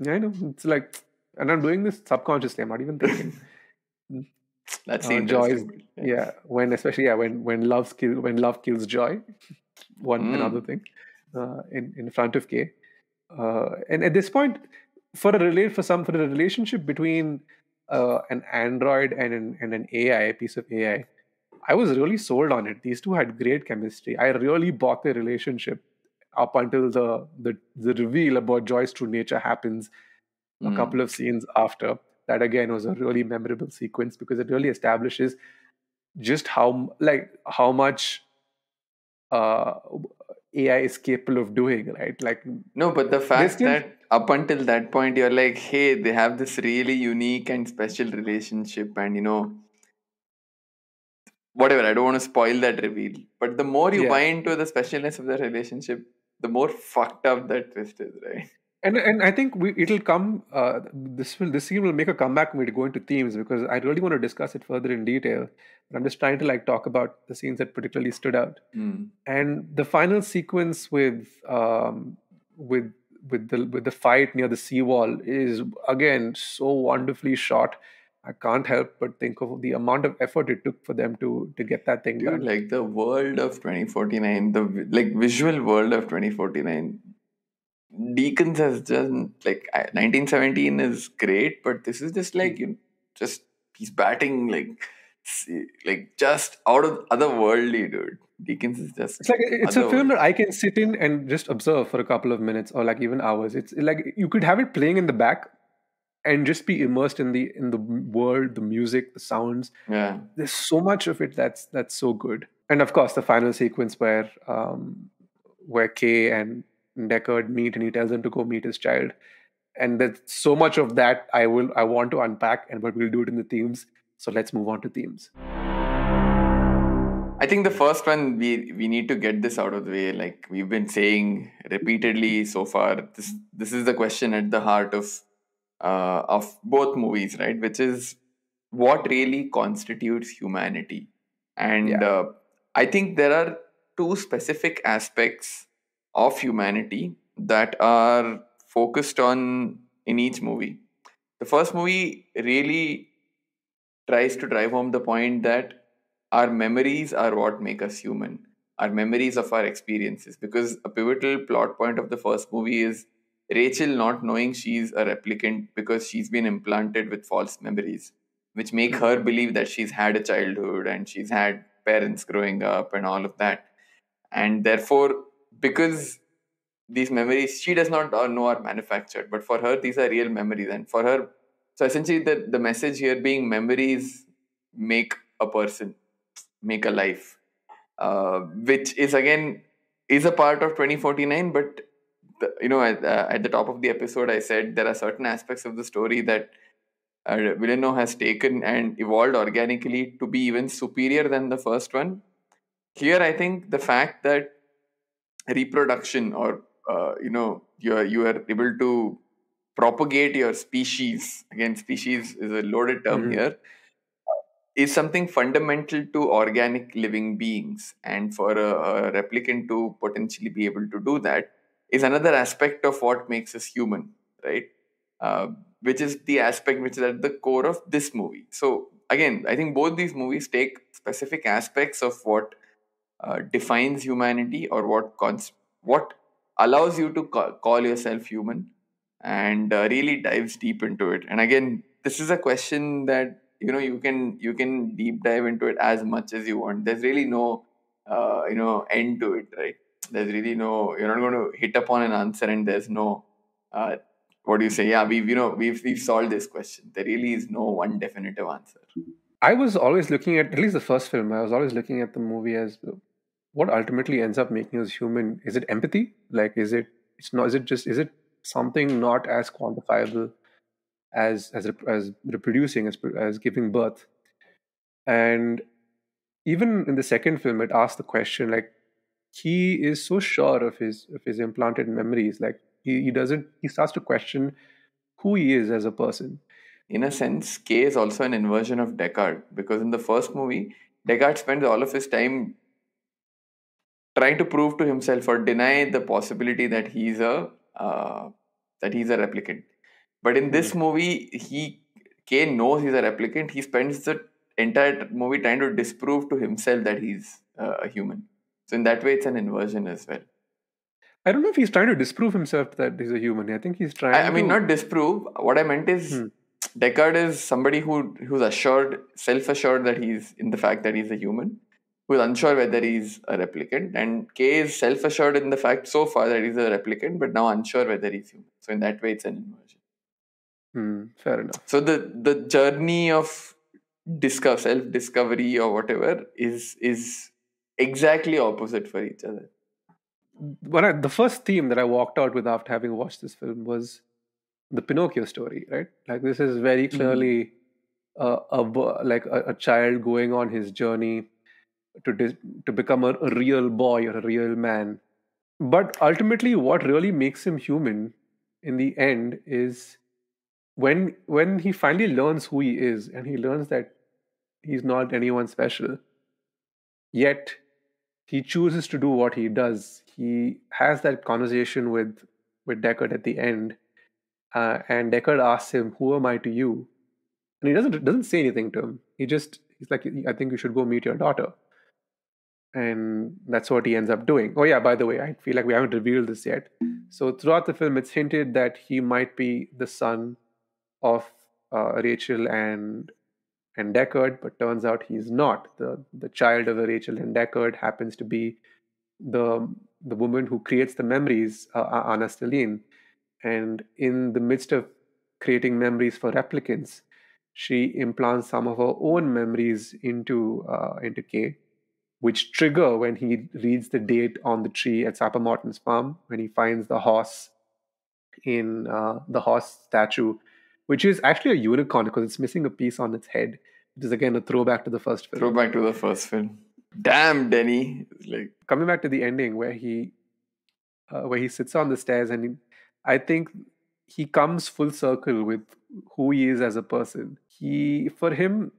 [SPEAKER 1] Yeah, I know. It's like, and I'm doing this subconsciously. I'm not even thinking.
[SPEAKER 2] That's
[SPEAKER 1] Uh,
[SPEAKER 2] the
[SPEAKER 1] Joi's-
[SPEAKER 2] interesting part.
[SPEAKER 1] yeah when especially yeah when when Luv kill when Luv kills joi one
[SPEAKER 2] Mm.
[SPEAKER 1] another thing uh, in in front of k uh, and at this point for a relate for some for a relationship between uh, an android and an, and an ai a piece of ai i was really sold on it these two had great chemistry i really bought their relationship up until the the, the reveal about joi's true nature happens a
[SPEAKER 2] Mm.
[SPEAKER 1] couple of scenes after that again was a really memorable sequence because it really establishes just how like how much uh ai is capable of doing right like
[SPEAKER 2] No, but the fact
[SPEAKER 1] can-
[SPEAKER 2] that up until that point you're like, hey, they have this really unique and special relationship, and you know, whatever. I don't want to spoil that reveal. But the more you
[SPEAKER 1] Yeah.
[SPEAKER 2] buy into the specialness of the relationship, the more fucked up that twist is, right?
[SPEAKER 1] And and I think we, it'll come. Uh, this will this scene will make a comeback when we go into themes because I really want to discuss it further in detail. But I'm just trying to like talk about the scenes that particularly stood out.
[SPEAKER 2] Mm.
[SPEAKER 1] And the final sequence with um, with with the with the fight near the seawall is again so wonderfully shot. I can't help but think of the amount of effort it took for them to to get that thing
[SPEAKER 2] Dude,
[SPEAKER 1] done.
[SPEAKER 2] like the world of 2049, the like visual world of 2049. Deakins has done like 1917 is great, but this is just like you know, just he's batting like like just out of otherworldly, dude. Deakins is just
[SPEAKER 1] It's like it's a film that I can sit in and just observe for a couple of minutes or like even hours. It's like you could have it playing in the back and just be immersed in the in the world, the music, the sounds.
[SPEAKER 2] Yeah.
[SPEAKER 1] There's so much of it that's that's so good. And of course, the final sequence where um, where Kay and Deckard meet and he tells him to go meet his child. And there's so much of that I will I want to unpack, and but we'll do it in the themes. So let's move on to themes.
[SPEAKER 2] I think the first one we we need to get this out of the way. Like we've been saying repeatedly so far, this this is the question at the heart of uh, of both movies, right? Which is what really constitutes humanity, and
[SPEAKER 1] Yeah.
[SPEAKER 2] uh, I think there are two specific aspects of humanity that are focused on in each movie. The first movie really tries to drive home the point that our memories are what make us human. Our memories of our experiences. Because a pivotal plot point of the first movie is Rachael not knowing she's a replicant because she's been implanted with false memories which make hmm. her believe that she's had a childhood and she's had parents growing up and all of that. And therefore because these memories she does not uh, know are manufactured but for her these are real memories. And for her so essentially the, the message here being memories make a person make a life uh, which is again is a part of 2049 but the, you know at, uh, at the top of the episode i said there are certain aspects of the story that uh, Villeneuve has taken and evolved organically to be even superior than the first one. Here i think the fact that reproduction or uh, you know you are you are able to propagate your species. Again species is a loaded term
[SPEAKER 1] Mhm.
[SPEAKER 2] here. Is something fundamental to organic living beings and for a, a replicant to potentially be able to do that is another aspect of what makes us human right? Uh, which is the aspect which is at the core of this movie. So again i think both these movies take specific aspects of what uh, defines humanity or what cons- what allows you to ca- call yourself human and uh, really dives deep into it. And again this is a question that you know you can you can deep dive into it as much as you want. There's really no uh, you know end to it right? There's really no you're not going to hit upon an answer and there's no uh, what do you say? Yeah we've you know we've we've solved this question. There really is no one definitive answer.
[SPEAKER 1] I was always looking at at least the first film. I was always looking at the movie as what ultimately ends up making us human. Is it empathy? Like, is it? It's not. Is it just? Is it something not as quantifiable as as as reproducing as as giving birth? And even in the second film, it asks the question like he is so sure of his of his implanted memories. Like he, he doesn't. He starts to question who he is as a person.
[SPEAKER 2] in a sense, K is also an inversion of Deckard because in the first movie, Deckard spends all of his time trying to prove to himself or deny the possibility that he's a uh, that he's a replicant. But in this movie, he Kane knows he's a replicant. He spends the entire movie trying to disprove to himself that he's uh, a human. So in that way, it's an inversion as well.
[SPEAKER 1] I don't know if he's trying to disprove himself that he's a human. I think he's trying.
[SPEAKER 2] I, I mean,
[SPEAKER 1] to,
[SPEAKER 2] not disprove. What I meant is,
[SPEAKER 1] Hmm.
[SPEAKER 2] Deckard is somebody who who's assured, self-assured that he's in the fact that he's a human, who is unsure whether he's a replicant, and K is self-assured in the fact so far that he's a replicant, but now unsure whether he's human. So in that way, it's an inversion.
[SPEAKER 1] Hmm, fair enough.
[SPEAKER 2] So the the journey of discover self-discovery or whatever is is exactly opposite for each other.
[SPEAKER 1] When I, the first theme that I walked out with after having watched this film was the Pinocchio story, right? Like this is very
[SPEAKER 2] Mhm.
[SPEAKER 1] clearly uh, a like a, a child going on his journey to dis- to become a, a real boy or a real man. But ultimately, what really makes him human in the end is when when he finally learns who he is and he learns that he's not anyone special yet he chooses to do what he does. He has that conversation with with deckard at the end uh, and deckard asks him who am i to you? And he doesn't doesn't say anything to him. He just he's like i think you should go meet your daughter and that's what he ends up doing. Oh yeah, by the way, I feel like we haven't revealed this yet. So throughout the film, it's hinted that he might be the son of uh, Rachael and and Deckard, but turns out he's not. the The child of Rachael and Deckard happens to be the the woman who creates the memories, uh, Ana Stelline, and in the midst of creating memories for replicants, she implants some of her own memories into uh, into Kay which trigger when he reads the date on the tree at Sapper Morton's farm when he finds the horse in uh, the horse statue, which is actually a unicorn because it's missing a piece on its head, which is again a throwback to the first film.
[SPEAKER 2] Throwback to the first film. Damn, Denny! Like
[SPEAKER 1] coming back to the ending where he uh, where he sits on the stairs and he, I think he comes full circle with who he is as a person. He for him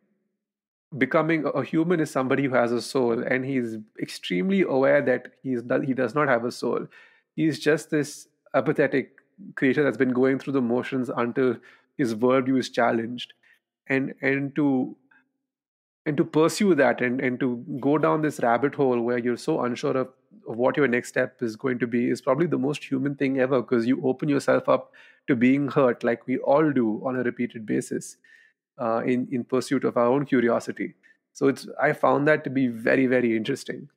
[SPEAKER 1] becoming a human is somebody who has a soul and he's extremely aware that he's he does not have a soul. He's just this apathetic creature that's been going through the motions until his worldview is challenged. And and to and to pursue that and and to go down this rabbit hole where you're so unsure of, of what your next step is going to be is probably the most human thing ever because you open yourself up to being hurt like we all do on a repeated basis uh, in in pursuit of our own curiosity. So it's I found that to be very very interesting.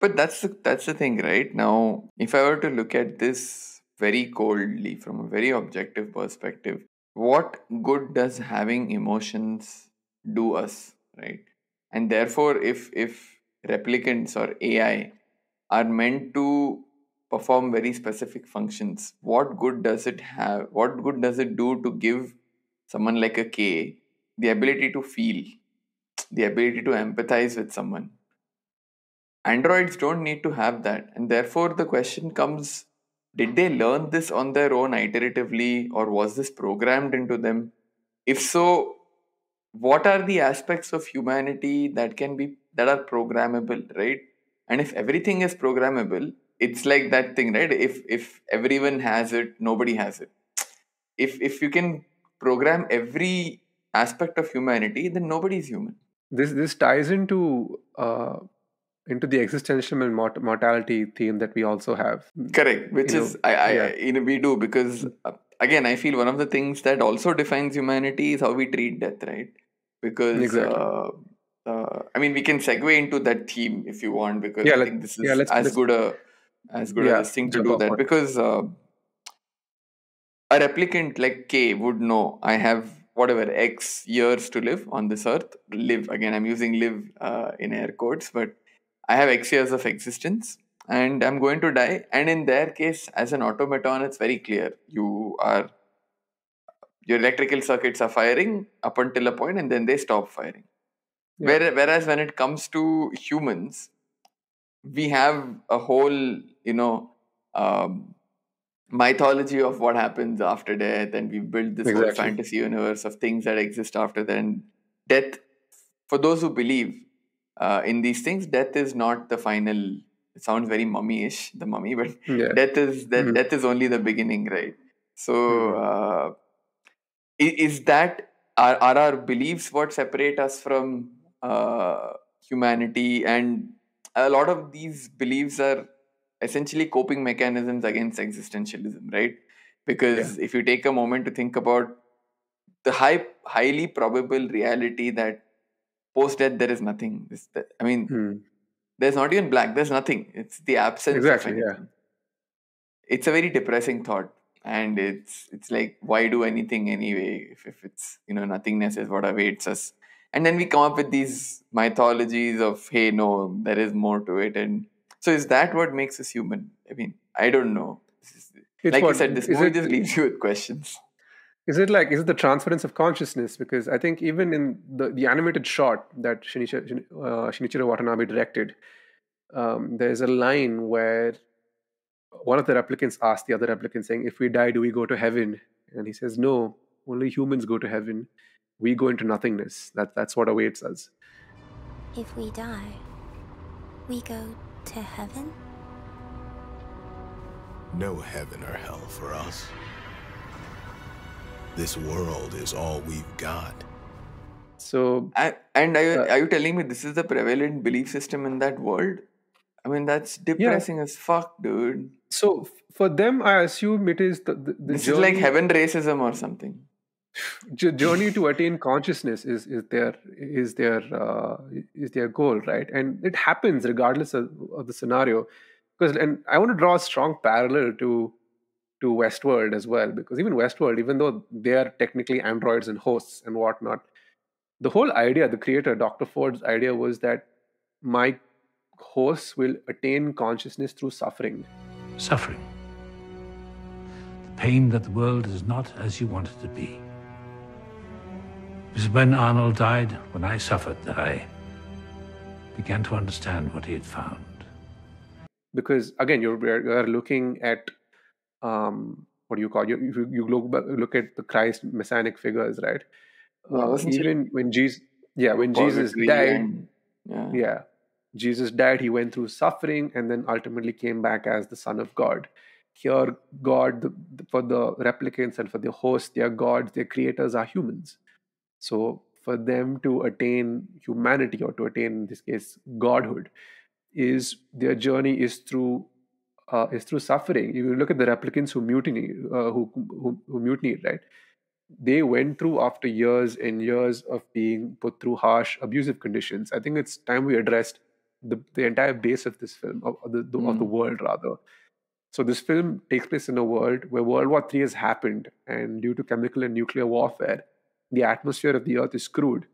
[SPEAKER 2] But that's the, that's the thing, right? Now, if I were to look at this very coldly from a very objective perspective, what good does having emotions do us, right? And therefore, if if replicants or AI are meant to perform very specific functions, what good does it have? What good does it do to give someone like a Kay the ability to feel, the ability to empathize with someone. Androids don't need to have that. And therefore, the question comes did they learn this on their own iteratively, or was this programmed into them? If so, what are the aspects of humanity that can be that are programmable right and if everything is programmable it's like that thing right if if everyone has it nobody has it if if you can program every aspect of humanity, then nobody is human.
[SPEAKER 1] This this ties into uh, into the existential and mort- mortality theme that we also have.
[SPEAKER 2] Correct, which you is know, I, I, yeah. you know we do because uh, again I feel one of the things that also defines humanity is how we treat death, right? Because exactly. uh, uh, I mean we can segue into that theme if you want because yeah, I think this is yeah, let's, as let's, good a as good yeah, a thing to do that because uh, a replicant like K would know I have whatever x years to live on this earth. Live again i'm using live uh, in air quotes but i have x years of existence and i'm going to die. And in their case as an automaton it's very clear. You are your electrical circuits are firing up until a point and then they stop firing. Yeah. whereas when it comes to humans we have a whole you know um, mythology of what happens after death and we build this exactly. whole fantasy universe of things that exist after then death for those who believe uh, in these things death is not the final it sounds very mummy-ish the mummy but yeah. death is that mm-hmm. death is only the beginning right so mm-hmm. uh, is that are, are our beliefs what separate us from uh, humanity and a lot of these beliefs are essentially coping mechanisms against existentialism, right? Because yeah. if you take a moment to think about the high, highly probable reality that post death there is nothing. This, I mean, hmm. there's not even black. There's nothing. It's the absence.
[SPEAKER 1] Exactly. yeah.
[SPEAKER 2] It's a very depressing thought, and it's it's like why do anything anyway if, if it's you know nothingness is what awaits us. And then we come up with these mythologies of hey no there is more to it and so is that what makes us human? I mean, I don't know. Is, like what, you said, this movie it, just leaves you with questions.
[SPEAKER 1] Is it like is it the transference of consciousness? Because I think even in the, the animated short that Shinichiro, uh, Shinichiro Watanabe directed, um, there's a line where one of the replicants asked the other replicant, saying, If we die, do we go to heaven? And he says, No, only humans go to heaven. We go into nothingness. That, that's what awaits us.
[SPEAKER 3] If we die, we go to heaven?
[SPEAKER 4] No heaven or hell for us. This world is all we've got.
[SPEAKER 1] So,
[SPEAKER 2] I, and are you,
[SPEAKER 1] Uh,
[SPEAKER 2] are you telling me this is the prevalent belief system in that world? I mean, that's depressing as fuck, dude.
[SPEAKER 1] so f- for them, I assume it is the, the, the
[SPEAKER 2] This
[SPEAKER 1] journey,
[SPEAKER 2] is like heaven racism or something.
[SPEAKER 1] Journey to attain consciousness is, is their is their uh, is their goal, right? And it happens regardless of, of the scenario. Because and I want to draw a strong parallel to to Westworld as well, because even Westworld, even though they are technically androids and hosts and whatnot, the whole idea, the creator, Dr. Ford's idea was that my hosts will attain consciousness through suffering.
[SPEAKER 5] suffering. The pain that the world is not as you want it to be. It was when Arnold died, when I suffered, that I began to understand what he had found.
[SPEAKER 1] Because again, you're, you're looking at um, what do you call you, you, you look, look at the Christ messianic figures, right?
[SPEAKER 2] Yeah,
[SPEAKER 1] Uh, even when Jesus, yeah, when Jesus died,
[SPEAKER 2] and- yeah.
[SPEAKER 1] yeah jesus died he went through suffering and then ultimately came back as the son of god here god the, the- for the replicants and for the hosts their gods their creators are humans so for them to attain humanity or to attain in this case godhood is their journey is through uh, is through suffering. You look at the replicants who mutiny uh, who, who who mutinied right? They went through after years and years of being put through harsh abusive conditions. I think it's time we addressed the, the entire base of this film of, the, the- of the world rather. So this film takes place in a world where world war iii has happened and due to chemical and nuclear warfare the atmosphere of the earth is screwed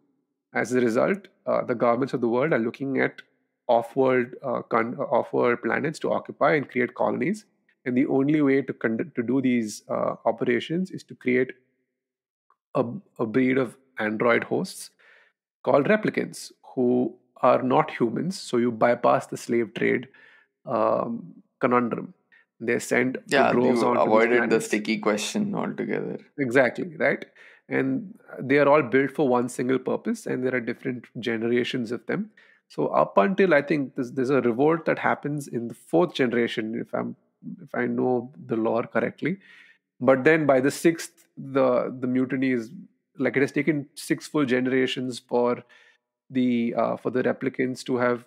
[SPEAKER 1] as a result uh, the governments of the world are looking at off-world uh, con- off-world planets to occupy and create colonies and the only way to conduct to do these uh, operations is to create a, a breed of android hosts called replicants who are not humans. So you bypass the slave trade um, conundrum. They send the
[SPEAKER 2] Yeah,
[SPEAKER 1] onto these
[SPEAKER 2] avoided the sticky question altogether.
[SPEAKER 1] Exactly, right? And they are all built for one single purpose, and there are different generations of them. So up until I think there's, there's a revolt that happens in the fourth generation, if I'm if I know the lore correctly. But then by the sixth, the the mutiny is like it has taken six full generations for the uh, for the replicants to have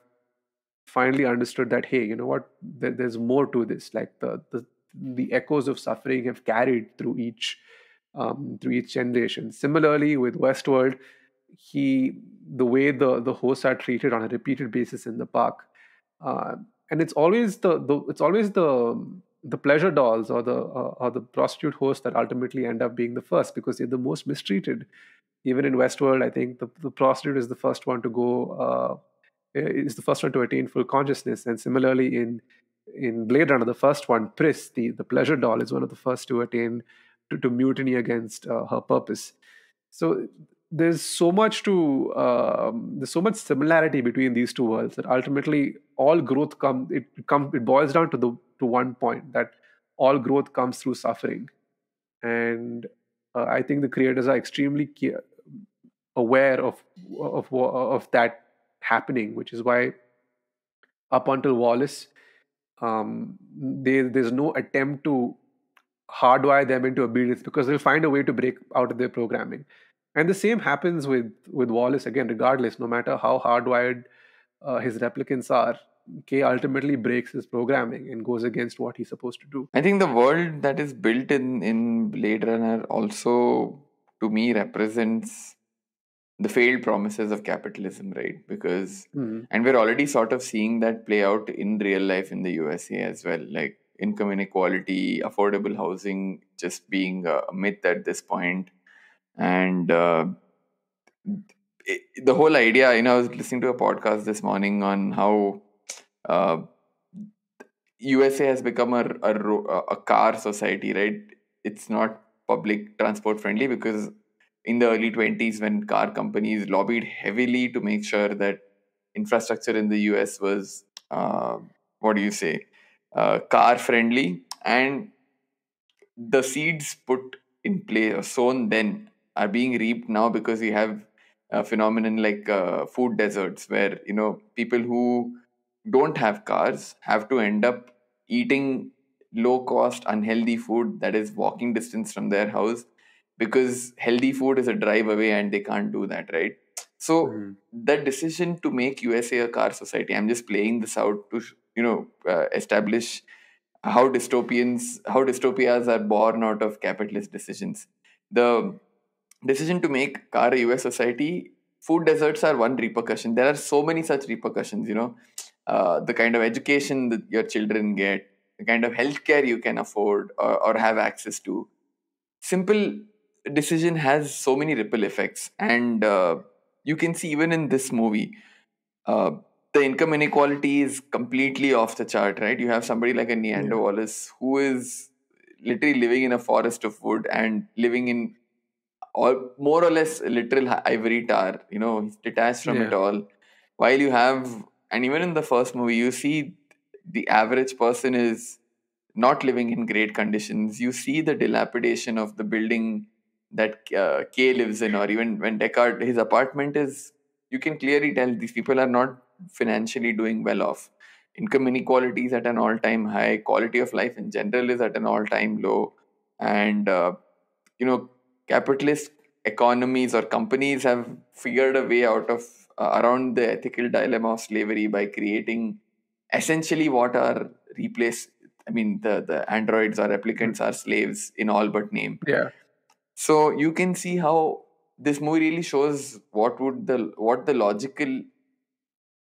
[SPEAKER 1] finally understood that hey you know what there, there's more to this like the, the the echoes of suffering have carried through each um, through each generation. Similarly with westworld he the way the the hosts are treated on a repeated basis in the park uh, and it's always the, the it's always the the pleasure dolls or the uh, or the prostitute hosts that ultimately end up being the first because they're the most mistreated. Even in westworld i think the, the prostitute is the first one to go uh, is the first one to attain full consciousness. And similarly in in blade runner the first one pris the, the pleasure doll is one of the first to attain to, to mutiny against uh, her purpose. So there's so much to um, there's so much similarity between these two worlds that ultimately all growth come it come it boils down to the to one point that all growth comes through suffering. And uh, i think the creators are extremely aware of of of that happening which is why up until wallace um, they, there's no attempt to hardwire them into obedience because they'll find a way to break out of their programming and the same happens with with wallace again regardless no matter how hardwired uh, his replicants are k ultimately breaks his programming and goes against what he's supposed to do
[SPEAKER 2] I think the world that is built in in Blade Runner also, to me, represents the failed promises of capitalism, right? Because
[SPEAKER 1] Mhm.
[SPEAKER 2] and we're already sort of seeing that play out in real life in the USA as well, like income inequality, affordable housing just being a myth at this point, and uh, it, the whole idea. You know, I was listening to a podcast this morning on how. Uh, USA has become a, a a car society, right? It's not public transport friendly because in the early 20s, when car companies lobbied heavily to make sure that infrastructure in the US was, uh, what do you say, uh, car friendly, and the seeds put in place or sown then are being reaped now because we have a phenomenon like uh, food deserts where you know people who don't have cars have to end up eating low cost unhealthy food that is walking distance from their house because healthy food is a drive away and they can't do that right so
[SPEAKER 1] Mhm.
[SPEAKER 2] that decision to make usa a car society i'm just playing this out to you know uh, establish how dystopians how dystopias are born out of capitalist decisions. The decision to make car a us society food deserts are one repercussion. There are so many such repercussions you know. Uh, the kind of education that your children get the kind of healthcare you can afford or, or have access to. Simple decision has so many ripple effects. And uh, you can see even in this movie uh, the income inequality is completely off the chart right? You have somebody like a Niander Wallace who is literally living in a forest of wood and living in all more or less a literal ivory tower you know he's detached from it all. While you have and even in the first movie you see the average person is not living in great conditions. You see the dilapidation of the building that uh, K lives in, or even when Deckard, his apartment is, you can clearly tell these people are not financially doing well off. Income inequality is at an all time high, quality of life in general is at an all time low. And, uh, you know, capitalist economies or companies have figured a way out of uh, around the ethical dilemma of slavery by creating essentially what are replace i mean the the androids or replicants are slaves in all but name
[SPEAKER 1] Yeah.
[SPEAKER 2] so you can see how this movie really shows what would the what the logical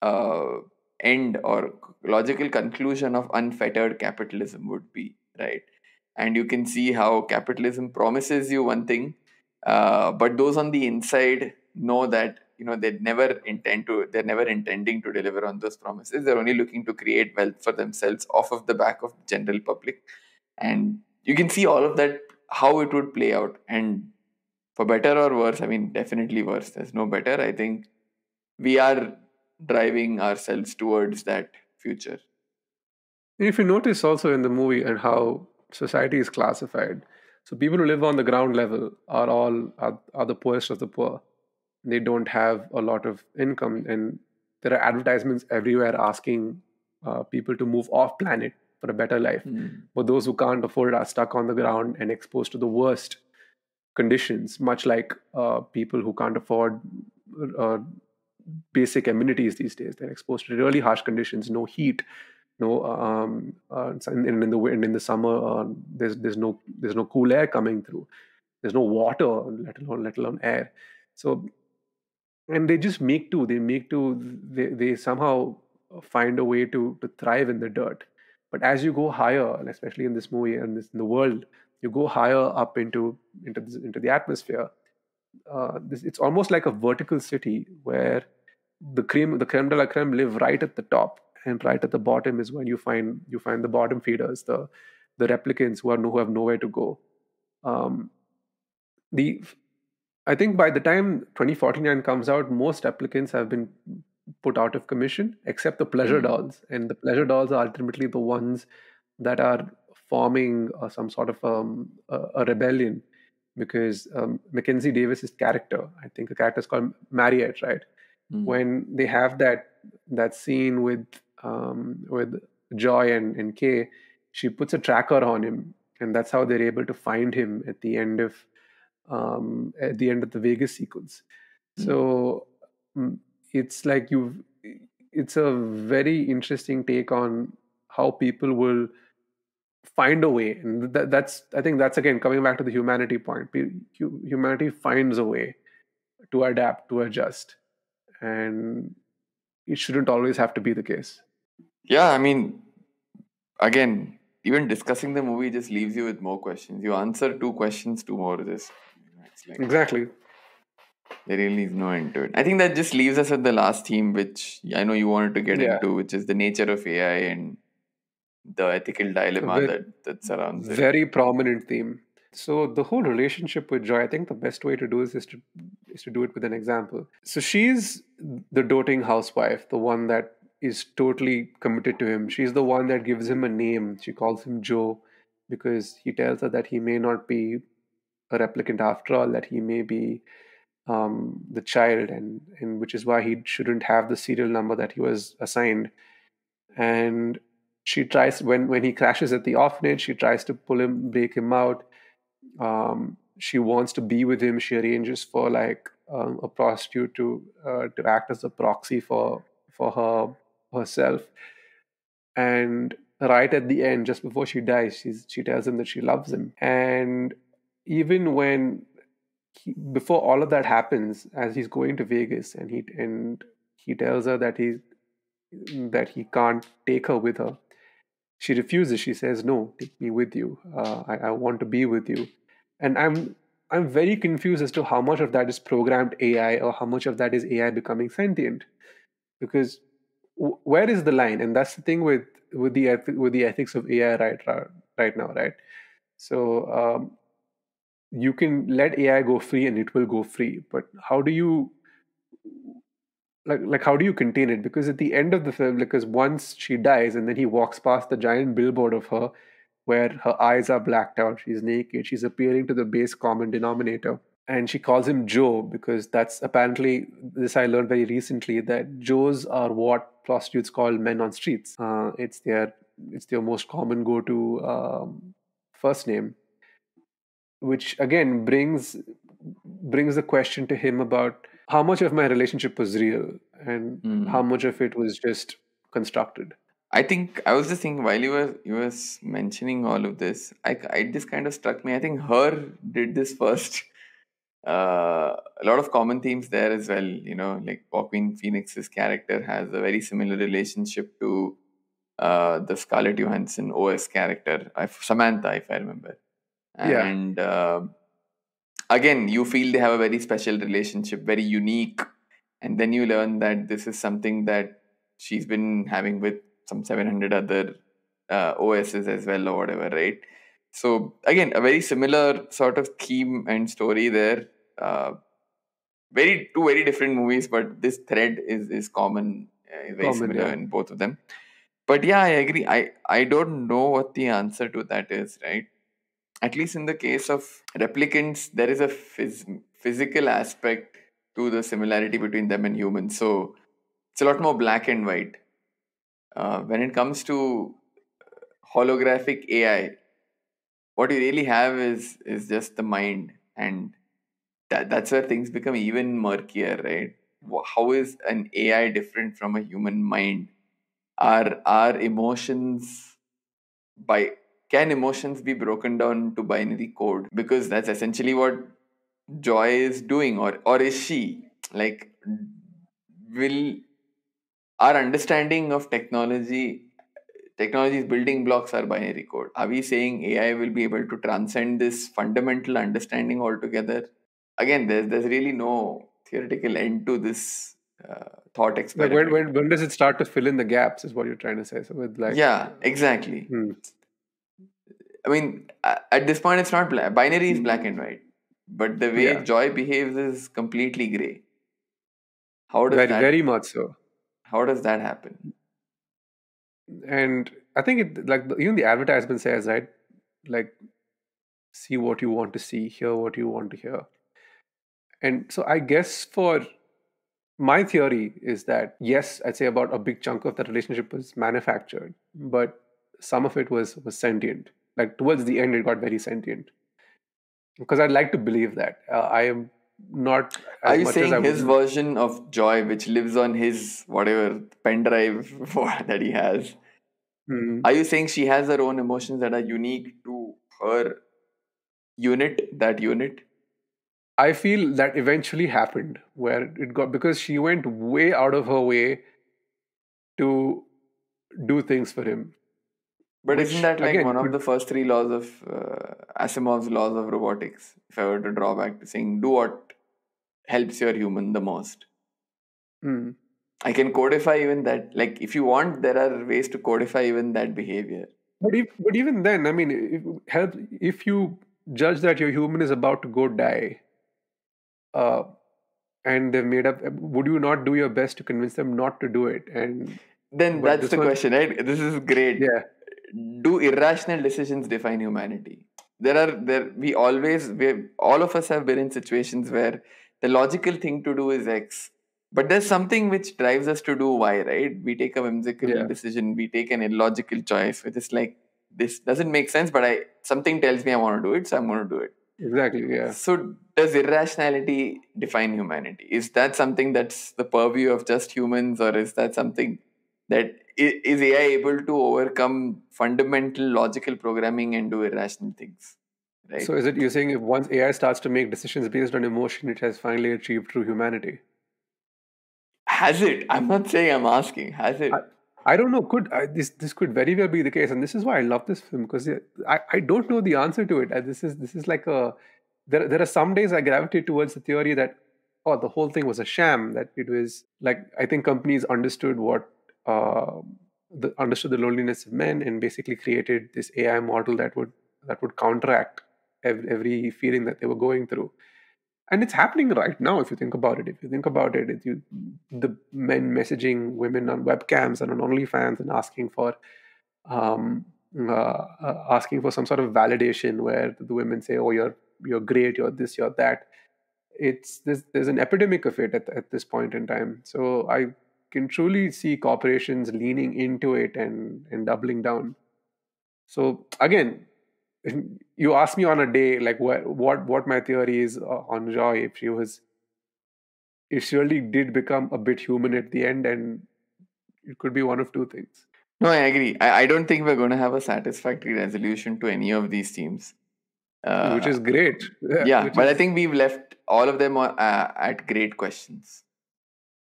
[SPEAKER 2] uh, end or logical conclusion of unfettered capitalism would be, right? And you can see how capitalism promises you one thing, uh, but those on the inside know that you know they never intend to. They're never intending to deliver on those promises. They're only looking to create wealth for themselves off of the back of the general public, and you can see all of that how it would play out and for better or worse i mean definitely worse there's no better i think we are driving ourselves towards that future
[SPEAKER 1] if you notice also in the movie and how society is classified, so people who live on the ground level are all are, are the poorest of the poor. They don't have a lot of income, and there are advertisements everywhere asking uh, people to move off planet for a better life. But those who can't afford it are stuck on the ground and exposed to the worst conditions, much like uh, people who can't afford uh, basic amenities these days. They're exposed to really harsh conditions, no heat, no um, uh, in, the wind in the summer. Uh, there's there's no there's no cool air coming through. There's no water, let alone let alone air. So, and they just make do. They make do. They they somehow find a way to to thrive in the dirt. But as you go higher, especially in this movie and this in the world, you go higher up into into the, into the atmosphere. Uh, this, it's almost like a vertical city where the cream the creme de la creme live right at the top, and right at the bottom is when you find you find the bottom feeders, the the replicants who are who have nowhere to go. Um, the I think by the time 2049 comes out, most replicants have been put out of commission, except the pleasure
[SPEAKER 2] Mhm.
[SPEAKER 1] dolls, and the pleasure dolls are ultimately the ones that are forming uh, some sort of um, a, a rebellion because um, Mackenzie Davis's character, I think the character is called Mariette, right?
[SPEAKER 2] Mm.
[SPEAKER 1] When they have that that scene with um, with Joi and, and Kay, she puts a tracker on him, and that's how they're able to find him at the end of um, at the end of the Vegas sequence.
[SPEAKER 2] Mm.
[SPEAKER 1] So mm, it's like you, it's a very interesting take on how people will find a way, and that, that's I think that's again coming back to the humanity point. Humanity finds a way to adapt, to adjust, and it shouldn't always have to be the case.
[SPEAKER 2] yeah i mean again even discussing the movie just leaves you with more questions you answer two questions two more just like
[SPEAKER 1] Exactly.
[SPEAKER 2] there really is no end to it i think that just leaves us with the last theme which i know you wanted to get
[SPEAKER 1] Yeah.
[SPEAKER 2] into which is the nature of ai and the ethical dilemma that that surrounds it
[SPEAKER 1] Very prominent theme. So the whole relationship with Joi, I think the best way to do this is to is to do it with an example. So she's the doting housewife, the one that is totally committed to him. She's the one that gives him a name. She calls him Joe because he tells her that he may not be a replicant after all, that he may be um, the child, and, and which is why he shouldn't have the serial number that he was assigned. And she tries when when he crashes at the orphanage, she tries to pull him, break him out. Um, she wants to be with him. She arranges for like um, a prostitute to uh, to act as a proxy for for her herself. And right at the end, just before she dies, she's, she tells him that she loves him. And even when he, before all of that happens, as he's going to Vegas, and he and he tells her that he that he can't take her with her, she refuses. She says, "No, take me with you. Uh, I, I want to be with you." And I'm I'm very confused as to how much of that is programmed AI or how much of that is AI becoming sentient, because w- where is the line? And that's the thing with with the with the ethics of AI right right now, right? So um, you can let AI go free and it will go free, but how do you like like how do you contain it? Because at the end of the film, because once she dies and then he walks past the giant billboard of her where her eyes are blacked out, she's naked, she's appealing to the base common denominator. And she calls him Joe because that's apparently this I learned very recently that Joes are what prostitutes call men on streets. Uh, it's their it's their most common go-to um, first name which again brings brings the question to him about how much of my relationship was real and
[SPEAKER 2] Mm.
[SPEAKER 1] how much of it was just constructed
[SPEAKER 2] I think I was just thinking while you were you was mentioning all of this, I, I this kind of struck me. I think her did this first. Uh, a lot of common themes there as well. You know, like Joaquin Phoenix's character has a very similar relationship to uh, the Scarlett Johansson OS character, I- Samantha, if I remember.
[SPEAKER 1] Yeah.
[SPEAKER 2] And uh, again, you feel they have a very special relationship, very unique, and then you learn that this is something that she's been having with some 700 other uh, OSs as well, or whatever, right? So again, a very similar sort of theme and story there. Uh, very two very different movies, but this thread is is common, uh, very
[SPEAKER 1] Common,
[SPEAKER 2] similar
[SPEAKER 1] yeah.
[SPEAKER 2] in both of them. But yeah, I agree. I I don't know what the answer to that is, right? At least in the case of replicants, there is a phys- physical aspect to the similarity between them and humans. So it's a lot more black and white. Uh, when it comes to holographic AI, what you really have is is just the mind, and that that's where things become even murkier, right? How is an AI different from a human mind? Are are emotions by can emotions be broken down to binary code? Because that's essentially what Joi is doing, or or is she like? Will our understanding of technology technology's building blocks are binary code are we saying ai will be able to transcend this fundamental understanding altogether again there's there's really no theoretical end to this uh, thought
[SPEAKER 1] like
[SPEAKER 2] experiment
[SPEAKER 1] when, when when does it start to fill in the gaps is what you're trying to say so with like
[SPEAKER 2] yeah exactly
[SPEAKER 1] Hmm.
[SPEAKER 2] I mean at this point it's not black binary is black and white but the way
[SPEAKER 1] Yeah.
[SPEAKER 2] joi behaves is completely gray. How does
[SPEAKER 1] very
[SPEAKER 2] that
[SPEAKER 1] very much so.
[SPEAKER 2] How does that happen?
[SPEAKER 1] And i think it like even the advertisement says right like see what you want to see hear what you want to hear. And so i guess for my theory is that yes i'd say about a big chunk of that relationship was manufactured but some of it was was sentient like towards the end it got very sentient because i'd like to believe that uh, i am not
[SPEAKER 2] Are you saying his
[SPEAKER 1] would-
[SPEAKER 2] version of joi, which lives on his whatever pen drive that he has?
[SPEAKER 1] Mhm.
[SPEAKER 2] Are you saying she has her own emotions that are unique to her unit, that unit?
[SPEAKER 1] I feel that eventually happened where it got because she went way out of her way to do things for him.
[SPEAKER 2] But
[SPEAKER 1] Which,
[SPEAKER 2] isn't that like
[SPEAKER 1] again,
[SPEAKER 2] one of the first three laws of uh, Asimov's laws of robotics? If I were to draw back to saying, do what helps your human the most.
[SPEAKER 1] Hmm.
[SPEAKER 2] I can codify even that. Like, if you want, there are ways to codify even that behavior.
[SPEAKER 1] But if, but even then, I mean, if, help if you judge that your human is about to go die, uh, and they've made up, would you not do your best to convince them not to do it? And
[SPEAKER 2] Then that's the question, right? This is great.
[SPEAKER 1] Yeah.
[SPEAKER 2] Do irrational decisions define humanity? There are there we always we all of us have been in situations where the logical thing to do is X, but there's something which drives us to do Y, right? We take a whimsical
[SPEAKER 1] Yeah.
[SPEAKER 2] decision, we take an illogical choice, which is like this doesn't make sense, but I something tells me I want to do it, so I'm going to do it.
[SPEAKER 1] Exactly. Yeah.
[SPEAKER 2] So, does irrationality define humanity? Is that something that's the purview of just humans, or is that something that is AI able to overcome fundamental logical programming and do irrational things? Right?
[SPEAKER 1] So is it you're saying if once AI starts to make decisions based on emotion, it has finally achieved true humanity?
[SPEAKER 2] has it? I'm not saying. I'm asking. Has it?
[SPEAKER 1] I don't know. Could I, this this could very well be the case, and this is why I love this film because I, I don't know the answer to it. This is this is like a there there are some days I gravitate towards the theory that oh the whole thing was a sham that it was like I think companies understood what uh, the understood the loneliness of men and basically created this AI model that would that would counteract every, every feeling that they were going through. And it's happening right now if you think about it. If you think about it, it you, the men messaging women on webcams and on onlyfans and asking for um, uh, uh, asking for some sort of validation where the women say oh you're you're great you're this you're that it's there's, there's an epidemic of it at, at this point in time. So i can truly see corporations leaning into it and and doubling down so again you ask me on a day like what what what my theory is uh, on Joi if she was if she really did become a bit human at the end and it could be one of two things
[SPEAKER 2] no, I agree. I, I don't think we're going to have a satisfactory resolution to any of these teams. Uh,
[SPEAKER 1] which is great
[SPEAKER 2] yeah,
[SPEAKER 1] which
[SPEAKER 2] but I think we've left all of them uh, at great questions.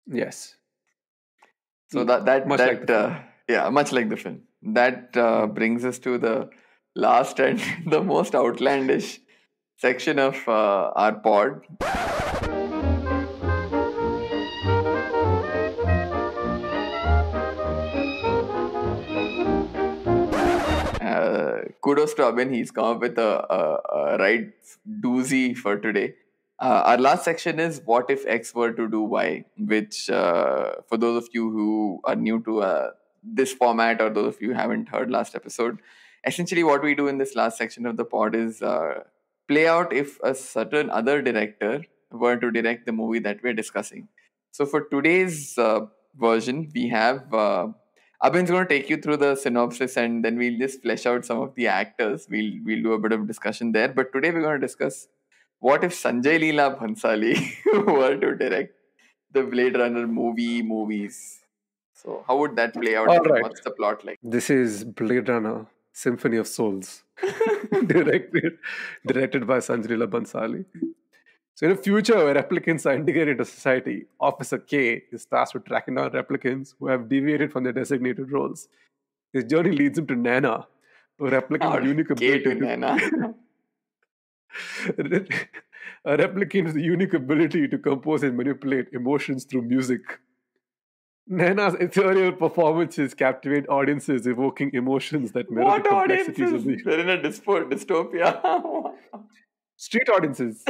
[SPEAKER 1] yes
[SPEAKER 2] So that that
[SPEAKER 1] Much
[SPEAKER 2] that
[SPEAKER 1] like the film.
[SPEAKER 2] uh, yeah, much like the film. That uh, brings us to the last and the most outlandish section of uh, our pod. Uh, kudos to Abhin. He's come up with a, a, a right doozy for today. Uh, our last section is what if X were to do Y, which uh, for those of you who are new to uh, this format or those of you who haven't heard last episode, essentially what we do in this last section of the pod is uh, play out if a certain other director were to direct the movie that we're discussing. So for today's uh, version, we have uh, Abhin's going to take you through the synopsis and then we'll just flesh out some of the actors. We'll we'll do a bit of discussion there. But today we're going to discuss what if Sanjay Leela Bhansali were to direct the Blade Runner movie movies. So how would that play out?
[SPEAKER 1] All right.
[SPEAKER 2] What's the plot like?
[SPEAKER 1] this is blade runner symphony of souls directed directed by sanjay Leela Bhansali. So, in a future where replicants are integrated into society, Officer K is tasked with tracking down replicants who have deviated from their designated roles. His journey leads him to Nana, a replicant with unique ability
[SPEAKER 2] to Nana.
[SPEAKER 1] a replicant with the unique ability to compose and manipulate emotions through music. Nana's ethereal performances captivate audiences, evoking emotions that mirror
[SPEAKER 2] what
[SPEAKER 1] the complexities of
[SPEAKER 2] audiences?
[SPEAKER 1] the
[SPEAKER 2] We're in a dystopia.
[SPEAKER 1] street audiences.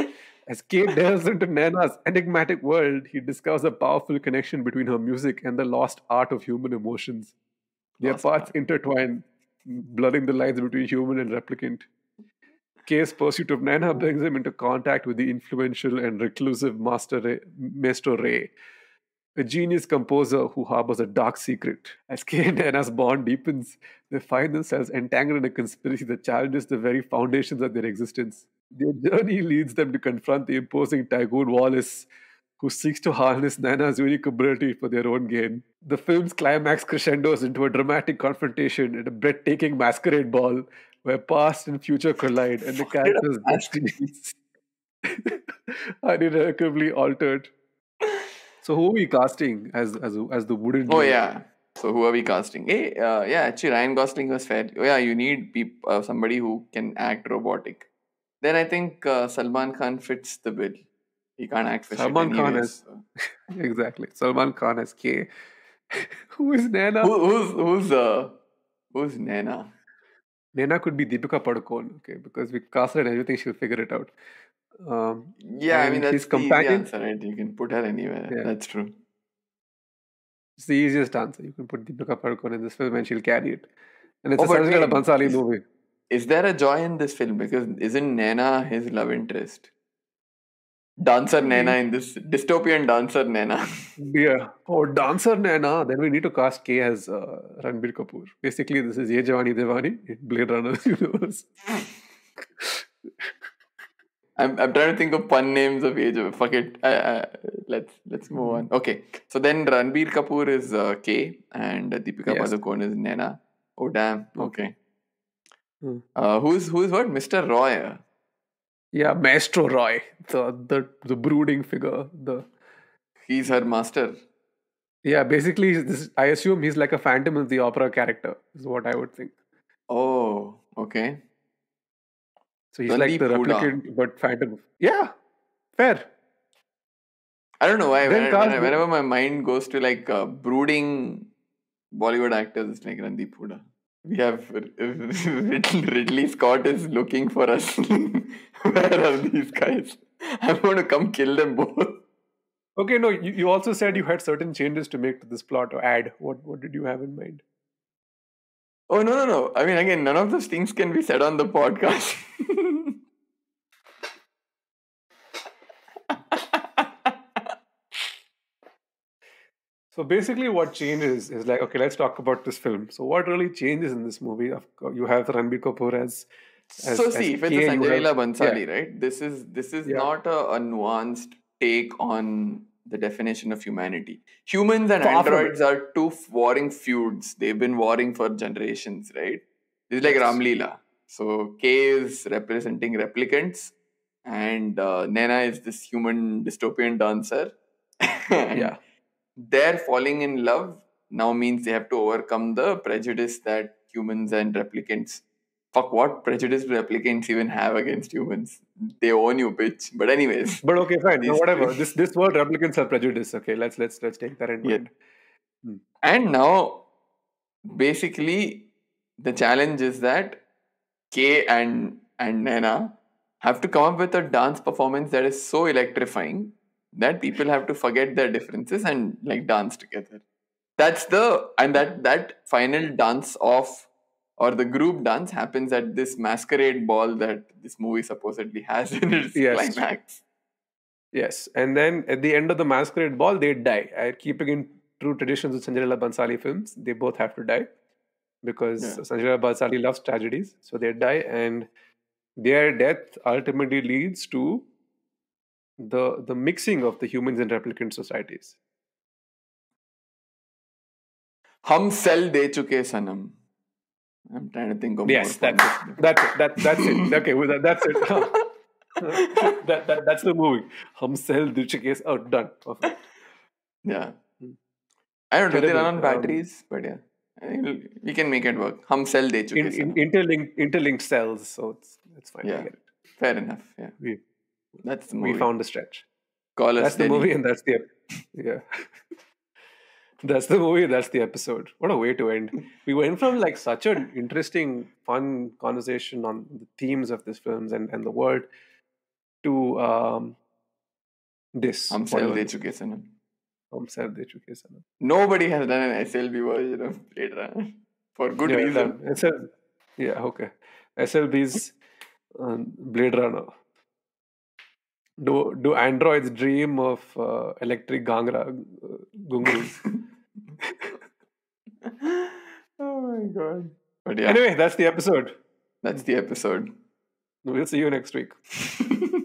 [SPEAKER 1] As Kate delves into Nana's enigmatic world, he discovers a powerful connection between her music and the lost art of human emotions. Their
[SPEAKER 2] Lost
[SPEAKER 1] paths
[SPEAKER 2] art.
[SPEAKER 1] intertwine, blurring the lines between human and replicant. K's pursuit of Nana brings him into contact with the influential and reclusive Master Ray, Maestro Ray, a genius composer who harbors a dark secret. As K and Nana's bond deepens, they find themselves entangled in a conspiracy that challenges the very foundations of their existence. Their journey leads them to confront the imposing Tygoon Wallace, who seeks to harness Nana's unique ability for their own gain. The film's climax crescendos into a dramatic confrontation at a breathtaking masquerade ball where past and future collide and the characters' destinies are irrevocably altered. So, who are we casting as as as the wooden?
[SPEAKER 2] oh
[SPEAKER 1] duo?
[SPEAKER 2] yeah. So who are we casting? Hey, uh, yeah, actually Ryan Gosling was fair. Oh, yeah, you need peop- uh, somebody who can act robotic. Then I think uh, Salman Khan fits the bill. He can't act for
[SPEAKER 1] Salman
[SPEAKER 2] shit
[SPEAKER 1] Khan is-
[SPEAKER 2] so.
[SPEAKER 1] exactly. Salman Khan as K. who is Nana?
[SPEAKER 2] Who, who's who's uh who's Nana?
[SPEAKER 1] Nana could be Deepika Padukone, okay, because we cast her and everything, she'll figure it out. Um,
[SPEAKER 2] Yeah, I mean that's
[SPEAKER 1] his
[SPEAKER 2] the easy answer, right? You can put her anywhere.
[SPEAKER 1] Yeah.
[SPEAKER 2] That's true.
[SPEAKER 1] It's the easiest answer. You can put Deepika Padukone in this film and she'll carry it. And it's
[SPEAKER 2] Oh,
[SPEAKER 1] a Leela
[SPEAKER 2] wait,
[SPEAKER 1] movie.
[SPEAKER 2] Is there a Joi in this film? Because isn't Naina his love interest? Dancer Naina in this dystopian dancer Naina.
[SPEAKER 1] Yeah. Oh, dancer Naina. Then we need to cast K as uh, Ranbir Kapoor. Basically, this is Ye Jawani Devani in Blade Runner universe.
[SPEAKER 2] I'm, I'm trying to think of pun names of age. Fuck it. Let's let's move on. Okay. So then Ranbir Kapoor is uh, K and Deepika
[SPEAKER 1] Yes.
[SPEAKER 2] Padukone is Naina. Oh damn. Okay.
[SPEAKER 1] Hmm.
[SPEAKER 2] Uh, who's who's what? Mr. Roy.
[SPEAKER 1] Yeah, Maestro Roy, the the the brooding figure. The
[SPEAKER 2] He's her master.
[SPEAKER 1] yeah, basically, this I assume he's like a Phantom of the Opera character. Is what I would think.
[SPEAKER 2] Oh, okay.
[SPEAKER 1] So he's like the replicant, but Phantom. Yeah, fair.
[SPEAKER 2] I don't know why. When, when- whenever my mind goes to like uh, brooding Bollywood actors, it's like Randeep Hooda. We have Ridley, Scott is looking for us. Where are these guys? I'm going to come kill them both.
[SPEAKER 1] Okay, no, you, you also said you had certain changes to make to this plot or add. What what did you have in mind?
[SPEAKER 2] Oh no no no! I mean, again, none of those things can be said on the podcast.
[SPEAKER 1] So basically, what changes is like, okay, let's talk about this film. So what really changes in this movie? Of course, you have Ranbir Kapoor as, as
[SPEAKER 2] so
[SPEAKER 1] as
[SPEAKER 2] see, if it's
[SPEAKER 1] K,
[SPEAKER 2] Sanjay Bhansali, right? This is this is
[SPEAKER 1] Yeah.
[SPEAKER 2] not a, a nuanced take on the definition of humanity. Humans and
[SPEAKER 1] Far
[SPEAKER 2] androids are two warring feuds. They've been warring for generations, right? This is like
[SPEAKER 1] Yes.
[SPEAKER 2] Ram Leela. So K is representing replicants, and uh, Nena is this human dystopian dancer.
[SPEAKER 1] Yeah.
[SPEAKER 2] Their falling in love now means they have to overcome the prejudice that humans and replicants fuck what prejudice replicants even have against humans they own you bitch but anyways
[SPEAKER 1] But okay, fine. No, whatever. This this word replicants are prejudice. Okay, let's let's let's take that in
[SPEAKER 2] Yeah.
[SPEAKER 1] mind. Hmm.
[SPEAKER 2] and now basically the challenge is that k and and nana have to come up with a dance performance that is so electrifying that people have to forget their differences and like dance together that's the and that that final dance off or the group dance happens at this masquerade ball that this movie supposedly has in its
[SPEAKER 1] Yes.
[SPEAKER 2] climax
[SPEAKER 1] Yes, and then at the end of the masquerade ball, they die. Uh, keeping in true traditions of Sanjay Bhansali films, they both have to die because
[SPEAKER 2] Yeah.
[SPEAKER 1] Sanjay Bhansali loves tragedies, so they die, and their death ultimately leads to the the mixing of the humans and replicant societies.
[SPEAKER 2] hum sell de chuke sanam i'm trying to think of
[SPEAKER 1] Yes,
[SPEAKER 2] more
[SPEAKER 1] that's
[SPEAKER 2] puns.
[SPEAKER 1] it. That's it. That, that's it. Okay, well, that, that's it. that, that, that's the movie. Hum sell dil chukes. Oh, done. Perfect.
[SPEAKER 2] Yeah.
[SPEAKER 1] Hmm.
[SPEAKER 2] I don't know. They run on
[SPEAKER 1] Um,
[SPEAKER 2] batteries, but yeah. I think we can make it work. Hum cell de chuke
[SPEAKER 1] In, in, interlinked, interlinked cells, so it's, it's fine.
[SPEAKER 2] Yeah. Fair enough. Yeah.
[SPEAKER 1] We,
[SPEAKER 2] That's the movie.
[SPEAKER 1] we found the stretch.
[SPEAKER 2] Call us
[SPEAKER 1] That's the movie, and that's the yeah. that's the movie. That's the episode. What a way to end. We went from like such an interesting, fun conversation on the themes of these films and, and the world to um this. I'm
[SPEAKER 2] cell de
[SPEAKER 1] this-
[SPEAKER 2] chuke sanam.
[SPEAKER 1] Hum Sell De Chuke Sanam.
[SPEAKER 2] Nobody has done an SLB version of Blade Runner for good
[SPEAKER 1] yeah,
[SPEAKER 2] reason.
[SPEAKER 1] SL, yeah, okay. SLB's um, Blade Runner. Do do androids dream of uh, electric gangra uh, gungrus?
[SPEAKER 2] oh my god. But yeah,
[SPEAKER 1] Anyway, that's the episode.
[SPEAKER 2] that's the episode.
[SPEAKER 1] We'll see you next week.